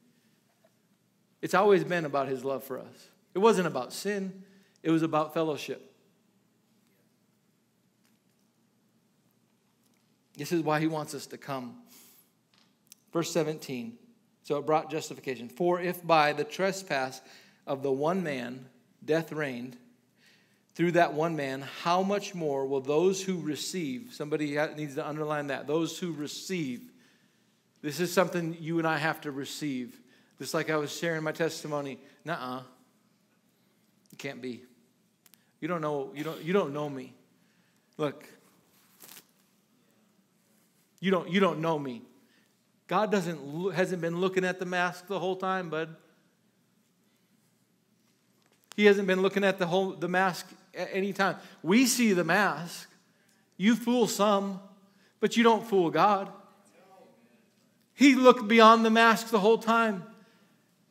It's always been about his love for us. It wasn't about sin, it was about fellowship. This is why he wants us to come. Verse 17. So it brought justification. For if by the trespass of the one man death reigned, through that one man, how much more will those who receive, somebody needs to underline that, those who receive, this is something you and I have to receive. Just like I was sharing my testimony, nah, it can't be. You don't know, you don't, you don't know me. Look, you don't, you don't know me. God doesn't, hasn't been looking at the mask the whole time, bud. He hasn't been looking at the whole the mask at any time. We see the mask. You fool some, but you don't fool God. He looked beyond the mask the whole time.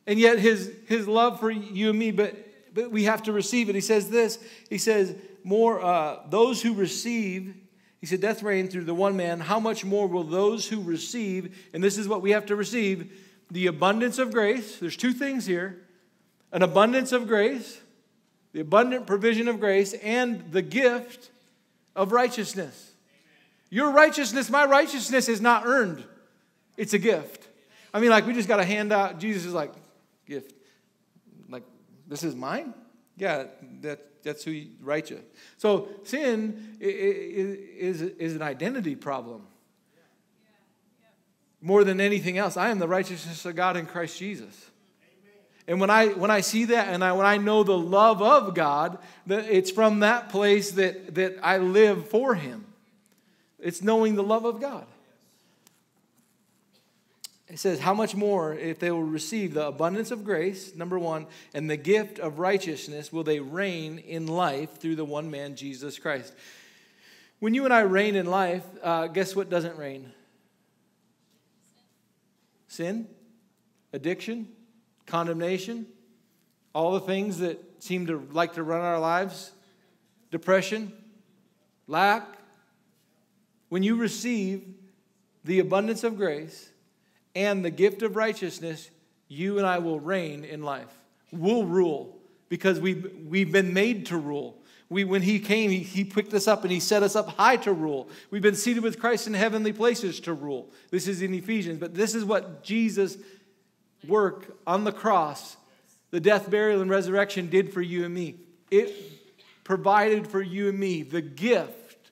And yet his, his love for you and me, but but we have to receive it. He says this. He says, more uh, those who receive, he said, death reigned through the one man. How much more will those who receive, and this is what we have to receive, the abundance of grace. There's two things here an abundance of grace, the abundant provision of grace, and the gift of righteousness. Your righteousness, my righteousness, is not earned, it's a gift. I mean, like, we just got a hand out. Jesus is like, gift. Like, this is mine? Yeah, that, that's who you. So sin is, is an identity problem. More than anything else, I am the righteousness of God in Christ Jesus. And when I, when I see that and I, when I know the love of God, that it's from that place that, that I live for Him. It's knowing the love of God. It says, How much more, if they will receive the abundance of grace, number one, and the gift of righteousness, will they reign in life through the one man, Jesus Christ? When you and I reign in life, uh, guess what doesn't reign? Sin, addiction, condemnation, all the things that seem to like to run our lives, depression, lack. When you receive the abundance of grace, and the gift of righteousness, you and I will reign in life. We'll rule because we've, we've been made to rule. We, when he came, he, he picked us up and he set us up high to rule. We've been seated with Christ in heavenly places to rule. This is in Ephesians, but this is what Jesus' work on the cross, the death, burial, and resurrection did for you and me. It provided for you and me the gift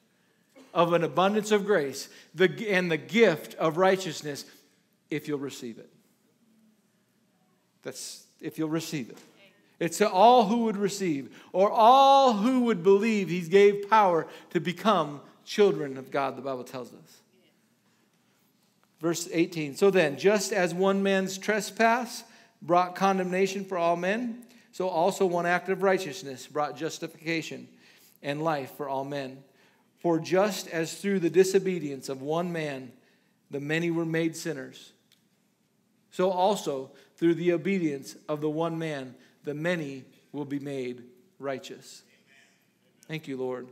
of an abundance of grace the, and the gift of righteousness if you'll receive it. That's if you'll receive it. It's to all who would receive or all who would believe he gave power to become children of God, the Bible tells us. Verse 18 So then, just as one man's trespass brought condemnation for all men, so also one act of righteousness brought justification and life for all men. For just as through the disobedience of one man the many were made sinners, so also through the obedience of the one man the many will be made righteous. Thank you, Lord.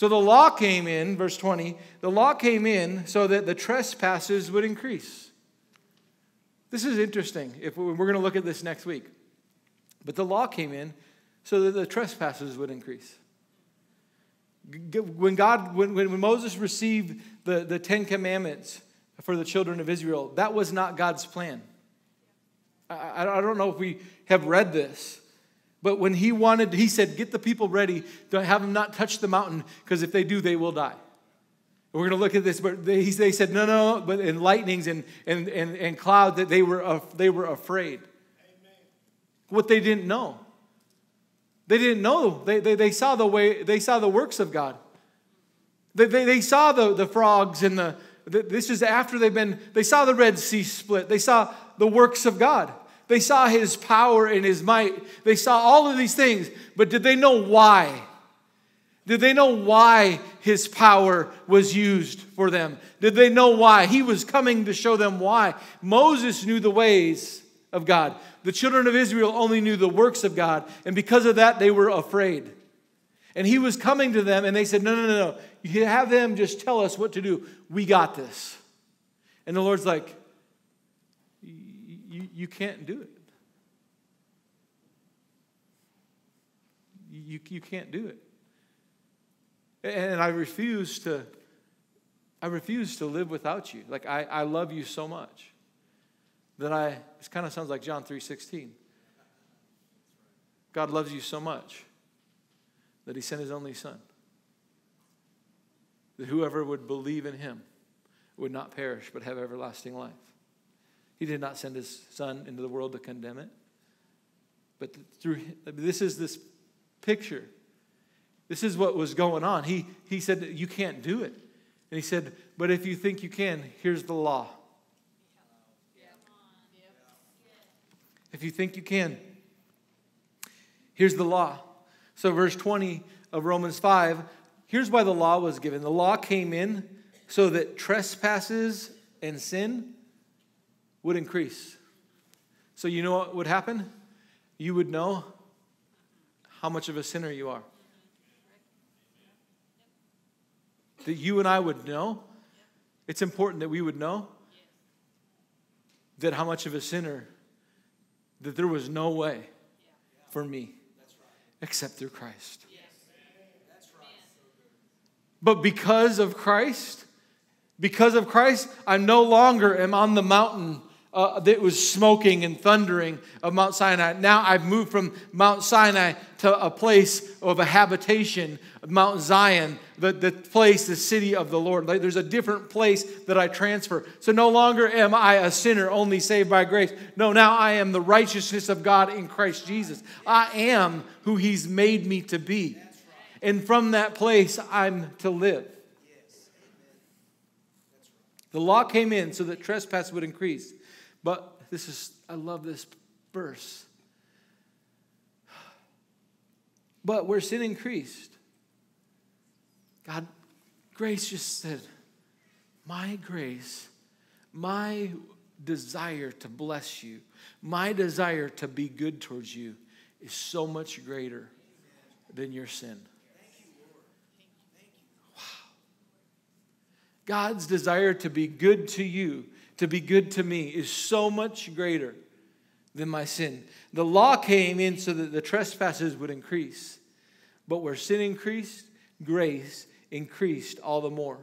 So the law came in, verse 20, the law came in so that the trespasses would increase. This is interesting if we're going to look at this next week. But the law came in so that the trespasses would increase. When God, when, when Moses received the, the Ten Commandments for the children of Israel, that was not God's plan. I, I don't know if we have read this, but when he wanted, he said, Get the people ready to have them not touch the mountain, because if they do, they will die. We're going to look at this, but they, they said, No, no, but in lightnings and, and, and, and cloud, that they were, uh, they were afraid. Amen. What they didn't know. They didn't know. They, they, they saw the way, they saw the works of God. They, they, they saw the, the frogs and the, the, this is after they've been, they saw the Red Sea split. They saw the works of God. They saw his power and his might. They saw all of these things, but did they know why? Did they know why his power was used for them? Did they know why? He was coming to show them why. Moses knew the ways of God. The children of Israel only knew the works of God, and because of that, they were afraid. And he was coming to them, and they said, No, no, no, no. You have them just tell us what to do. We got this. And the Lord's like, you, can't do it. You, you can't do it. And I refuse to, I refuse to live without you. Like I, I love you so much that I, this kind of sounds like John 3.16. God loves you so much that he sent his only son. That whoever would believe in him would not perish but have everlasting life. He did not send his son into the world to condemn it. But through this is this picture. This is what was going on. He, he said, You can't do it. And he said, But if you think you can, here's the law. If you think you can, here's the law. So, verse 20 of Romans 5, here's why the law was given. The law came in so that trespasses and sin would increase. So, you know what would happen? You would know how much of a sinner you are. That you and I would know. It's important that we would know that how much of a sinner, that there was no way for me except through Christ. But because of Christ, because of Christ, I no longer am on the mountain uh, that was smoking and thundering of Mount Sinai. Now I've moved from Mount Sinai to a place of a habitation, Mount Zion, the, the place, the city of the Lord. Like there's a different place that I transfer. So no longer am I a sinner only saved by grace. No, now I am the righteousness of God in Christ Jesus. I am who He's made me to be. And from that place, I'm to live. The law came in so that trespass would increase. But this is, I love this verse. But where sin increased, God, grace just said, My grace, my desire to bless you, my desire to be good towards you is so much greater than your sin. Wow. God's desire to be good to you to be good to me is so much greater than my sin. The law came in so that the trespasses would increase. But where sin increased, grace increased all the more.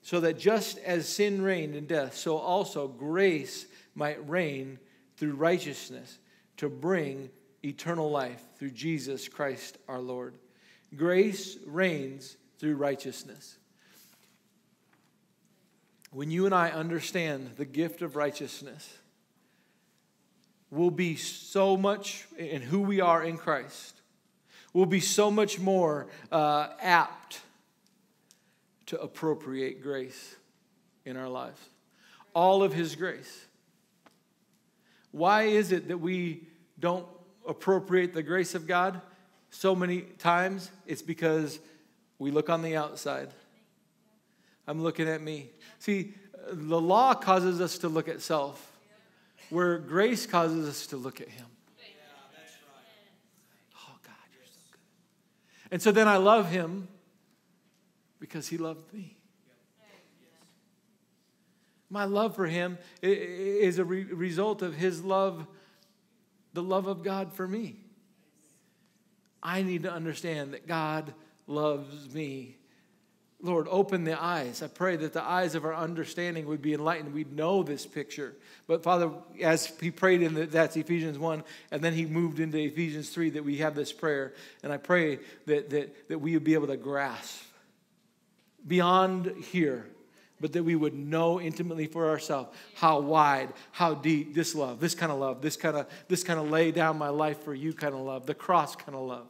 So that just as sin reigned in death, so also grace might reign through righteousness to bring eternal life through Jesus Christ our Lord. Grace reigns through righteousness. When you and I understand the gift of righteousness, we'll be so much in who we are in Christ. We'll be so much more uh, apt to appropriate grace in our lives. all of His grace. Why is it that we don't appropriate the grace of God so many times? It's because we look on the outside. I'm looking at me. See, the law causes us to look at self, where grace causes us to look at Him. Oh, God, you're so good. And so then I love Him because He loved me. My love for Him is a re- result of His love, the love of God for me. I need to understand that God loves me Lord, open the eyes. I pray that the eyes of our understanding would be enlightened. We'd know this picture. But Father, as he prayed in the, that's Ephesians 1, and then he moved into Ephesians 3, that we have this prayer. And I pray that, that, that we would be able to grasp beyond here, but that we would know intimately for ourselves how wide, how deep this love, this kind of love, this kind of, this kind of lay down my life for you kind of love, the cross kind of love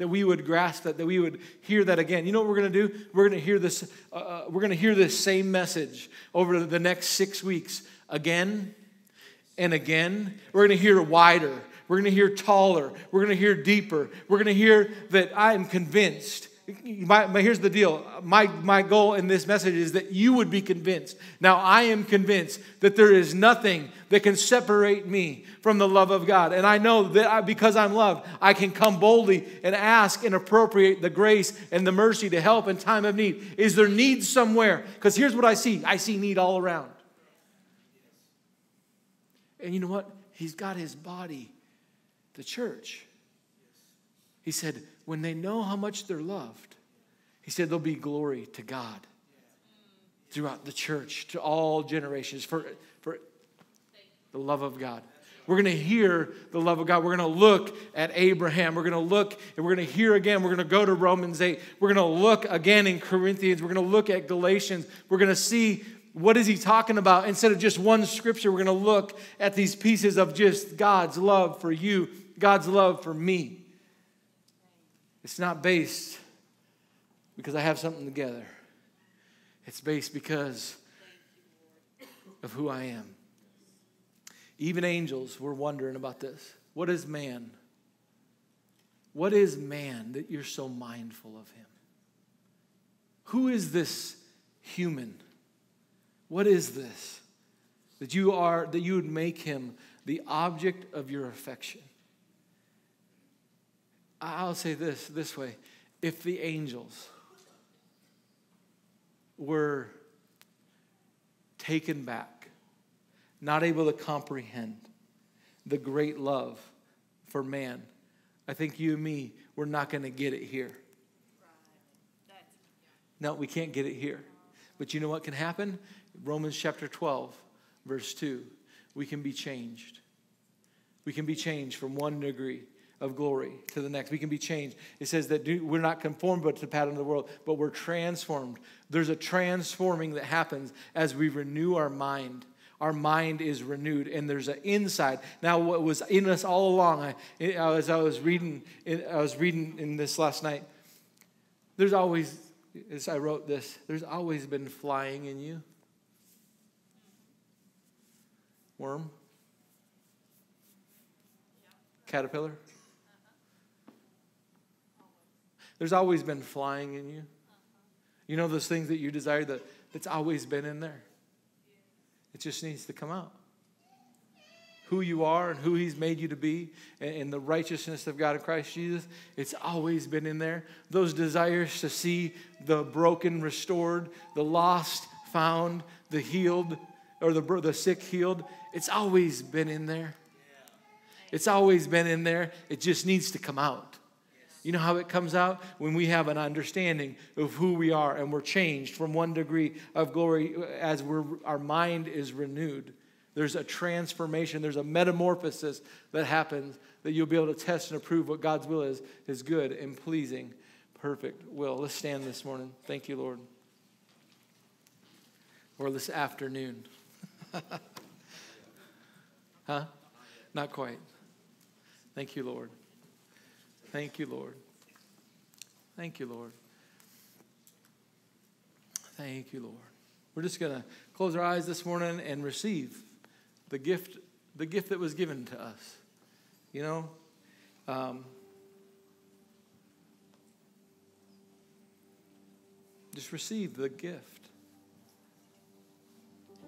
that we would grasp that, that we would hear that again. You know what we're going to do? We're going to hear this. Uh, uh we're going to hear this same message over the next six weeks again and again. We're going to hear wider. We're going to hear taller. We're going to hear deeper. We're going to hear that I am convinced my, my, here's the deal. My, my goal in this message is that you would be convinced. Now, I am convinced that there is nothing that can separate me from the love of God. And I know that I, because I'm loved, I can come boldly and ask and appropriate the grace and the mercy to help in time of need. Is there need somewhere? Because here's what I see I see need all around. And you know what? He's got his body, the church. He said, when they know how much they're loved, he said there'll be glory to God throughout the church, to all generations, for, for the love of God. We're going to hear the love of God. We're going to look at Abraham. We're going to look and we're going to hear again. We're going to go to Romans 8. We're going to look again in Corinthians. We're going to look at Galatians. We're going to see what is he talking about instead of just one scripture. We're going to look at these pieces of just God's love for you, God's love for me. It's not based because I have something together. It's based because of who I am. Even angels were wondering about this. What is man? What is man that you're so mindful of him? Who is this human? What is this that you are that you would make him the object of your affection? I'll say this this way if the angels were taken back, not able to comprehend the great love for man, I think you and me, we're not going to get it here. No, we can't get it here. But you know what can happen? Romans chapter 12, verse 2. We can be changed. We can be changed from one degree of glory to the next. We can be changed. It says that we're not conformed but to the pattern of the world, but we're transformed. There's a transforming that happens as we renew our mind. Our mind is renewed, and there's an inside. Now, what was in us all along, I, as I was reading, I was reading in this last night. There's always, as I wrote this, there's always been flying in you. Worm, caterpillar. There's always been flying in you. You know those things that you desire that that's always been in there. It just needs to come out. Who you are and who He's made you to be and, the righteousness of God in Christ Jesus, it's always been in there. Those desires to see the broken restored, the lost found, the healed, or the, the sick healed, it's always been in there. It's always been in there. It just needs to come out. You know how it comes out? When we have an understanding of who we are and we're changed from one degree of glory uh, as we're, our mind is renewed. There's a transformation, there's a metamorphosis that happens that you'll be able to test and approve what God's will is, is good and pleasing, perfect will. Let's stand this morning. Thank you, Lord. Or this afternoon. huh? Not quite. Thank you, Lord. Thank you, Lord. Thank you, Lord. Thank you, Lord. We're just going to close our eyes this morning and receive the gift, the gift that was given to us. You know, um, just receive the gift.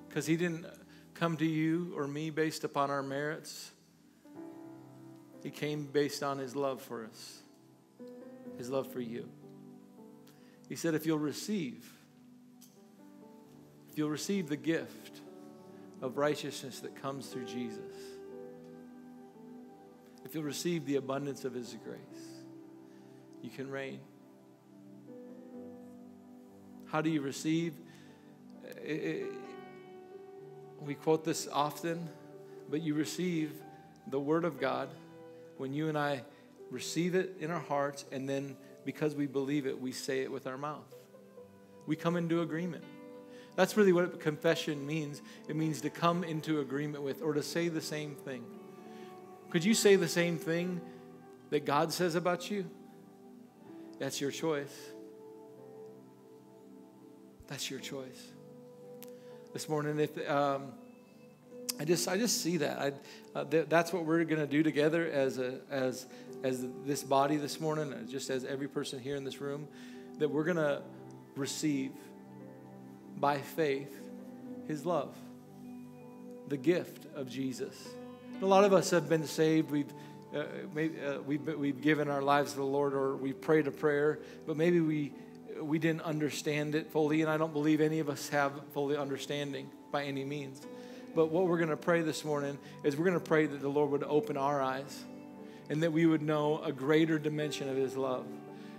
Because he didn't come to you or me based upon our merits. He came based on his love for us, his love for you. He said, if you'll receive, if you'll receive the gift of righteousness that comes through Jesus, if you'll receive the abundance of his grace, you can reign. How do you receive? we quote this often, but you receive the Word of God when you and I receive it in our hearts, and then because we believe it, we say it with our mouth. We come into agreement. That's really what confession means. It means to come into agreement with or to say the same thing. Could you say the same thing that God says about you? That's your choice. That's your choice. This morning, if um, I just I just see that. I, uh, th- that's what we're going to do together as a as as this body this morning, uh, just as every person here in this room, that we're going to receive by faith His love, the gift of Jesus. And a lot of us have been saved. We've uh, maybe, uh, we've, we've given our lives to the Lord, or we've prayed a prayer, but maybe we we didn't understand it fully, and I don't believe any of us have fully understanding by any means. But what we're going to pray this morning is we're going to pray that the Lord would open our eyes and that we would know a greater dimension of His love.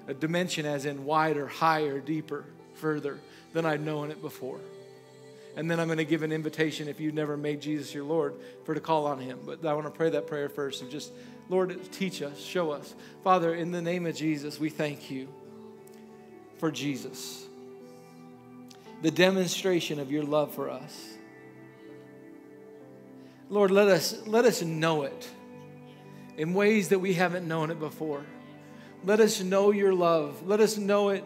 A dimension as in wider, higher, deeper, further than I'd known it before. And then I'm going to give an invitation if you've never made Jesus your Lord for to call on Him. But I want to pray that prayer first and just, Lord, teach us, show us. Father, in the name of Jesus, we thank you for Jesus, the demonstration of your love for us. Lord, let us, let us know it in ways that we haven't known it before. Let us know your love. Let us know it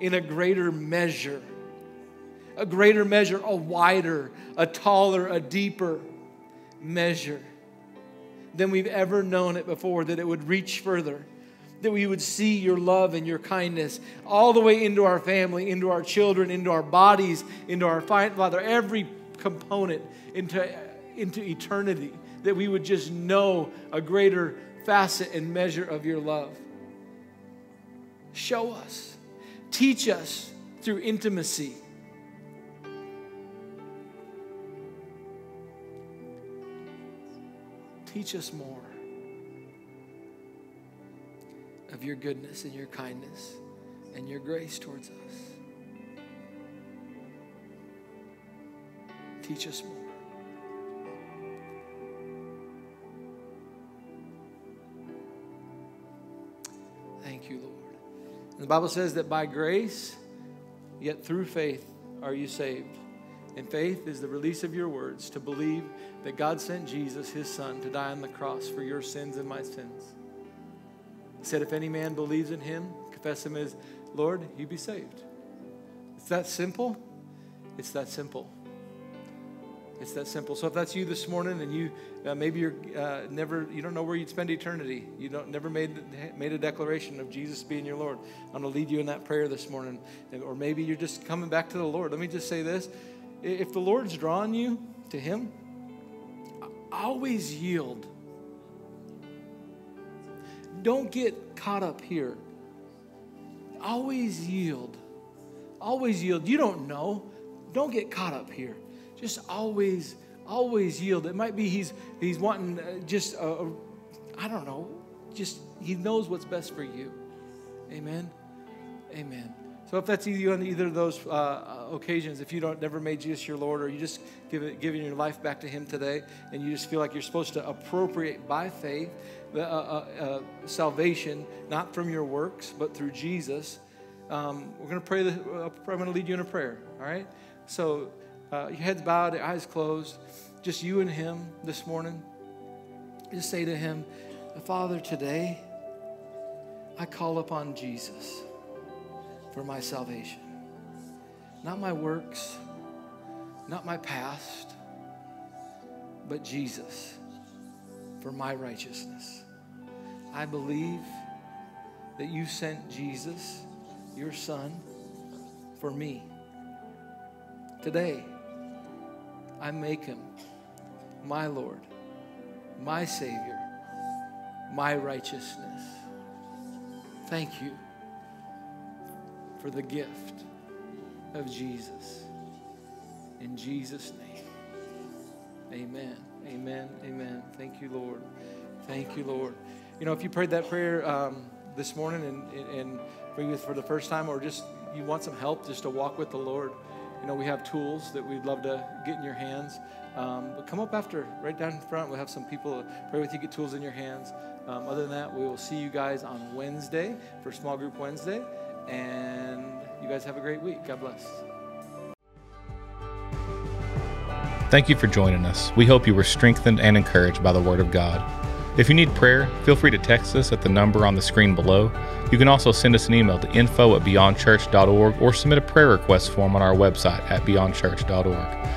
in a greater measure. A greater measure, a wider, a taller, a deeper measure than we've ever known it before, that it would reach further, that we would see your love and your kindness all the way into our family, into our children, into our bodies, into our Father, every component, into into eternity, that we would just know a greater facet and measure of your love. Show us, teach us through intimacy. Teach us more of your goodness and your kindness and your grace towards us. Teach us more. And the Bible says that by grace, yet through faith, are you saved. And faith is the release of your words to believe that God sent Jesus, his son, to die on the cross for your sins and my sins. He said, If any man believes in him, confess him as Lord, you be saved. It's that simple. It's that simple. It's that simple. So if that's you this morning, and you uh, maybe you're uh, never, you don't know where you'd spend eternity. You don't never made made a declaration of Jesus being your Lord. I'm to lead you in that prayer this morning, or maybe you're just coming back to the Lord. Let me just say this: if the Lord's drawing you to Him, always yield. Don't get caught up here. Always yield. Always yield. You don't know. Don't get caught up here just always, always yield. It might be he's he's wanting uh, just I I don't know, just he knows what's best for you. Amen. Amen. So if that's you on either of those uh, uh, occasions, if you don't never made Jesus your Lord, or you just give it, giving your life back to Him today, and you just feel like you're supposed to appropriate by faith the uh, uh, uh salvation, not from your works, but through Jesus, um, we're going to pray. The, I'm going to lead you in a prayer. All right. So uh, your heads bowed, your eyes closed, just you and Him this morning. Just say to Him, Father, today I call upon Jesus for my salvation. Not my works, not my past, but Jesus for my righteousness. I believe that you sent Jesus, your son, for me. Today, I make him my Lord, my Savior, my righteousness. Thank you for the gift of Jesus. In Jesus' name, amen. Amen. Amen. Thank you, Lord. Thank you, Lord. You know, if you prayed that prayer um, this morning and, and maybe for the first time, or just you want some help just to walk with the Lord, you know, we have tools that we'd love to get in your hands. Um, but come up after, right down in front. We'll have some people pray with you, get tools in your hands. Um, other than that, we will see you guys on Wednesday for Small Group Wednesday. And you guys have a great week. God bless. Thank you for joining us. We hope you were strengthened and encouraged by the Word of God. If you need prayer, feel free to text us at the number on the screen below. You can also send us an email to info at beyondchurch.org or submit a prayer request form on our website at beyondchurch.org.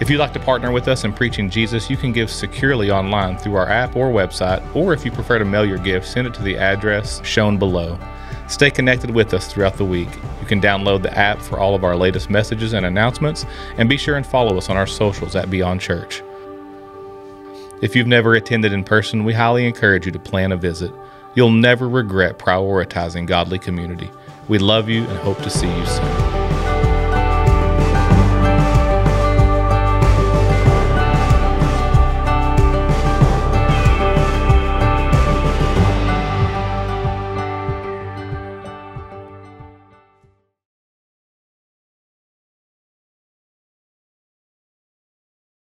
If you'd like to partner with us in preaching Jesus, you can give securely online through our app or website, or if you prefer to mail your gift, send it to the address shown below. Stay connected with us throughout the week. You can download the app for all of our latest messages and announcements, and be sure and follow us on our socials at Beyond Church. If you've never attended in person, we highly encourage you to plan a visit. You'll never regret prioritizing godly community. We love you and hope to see you soon.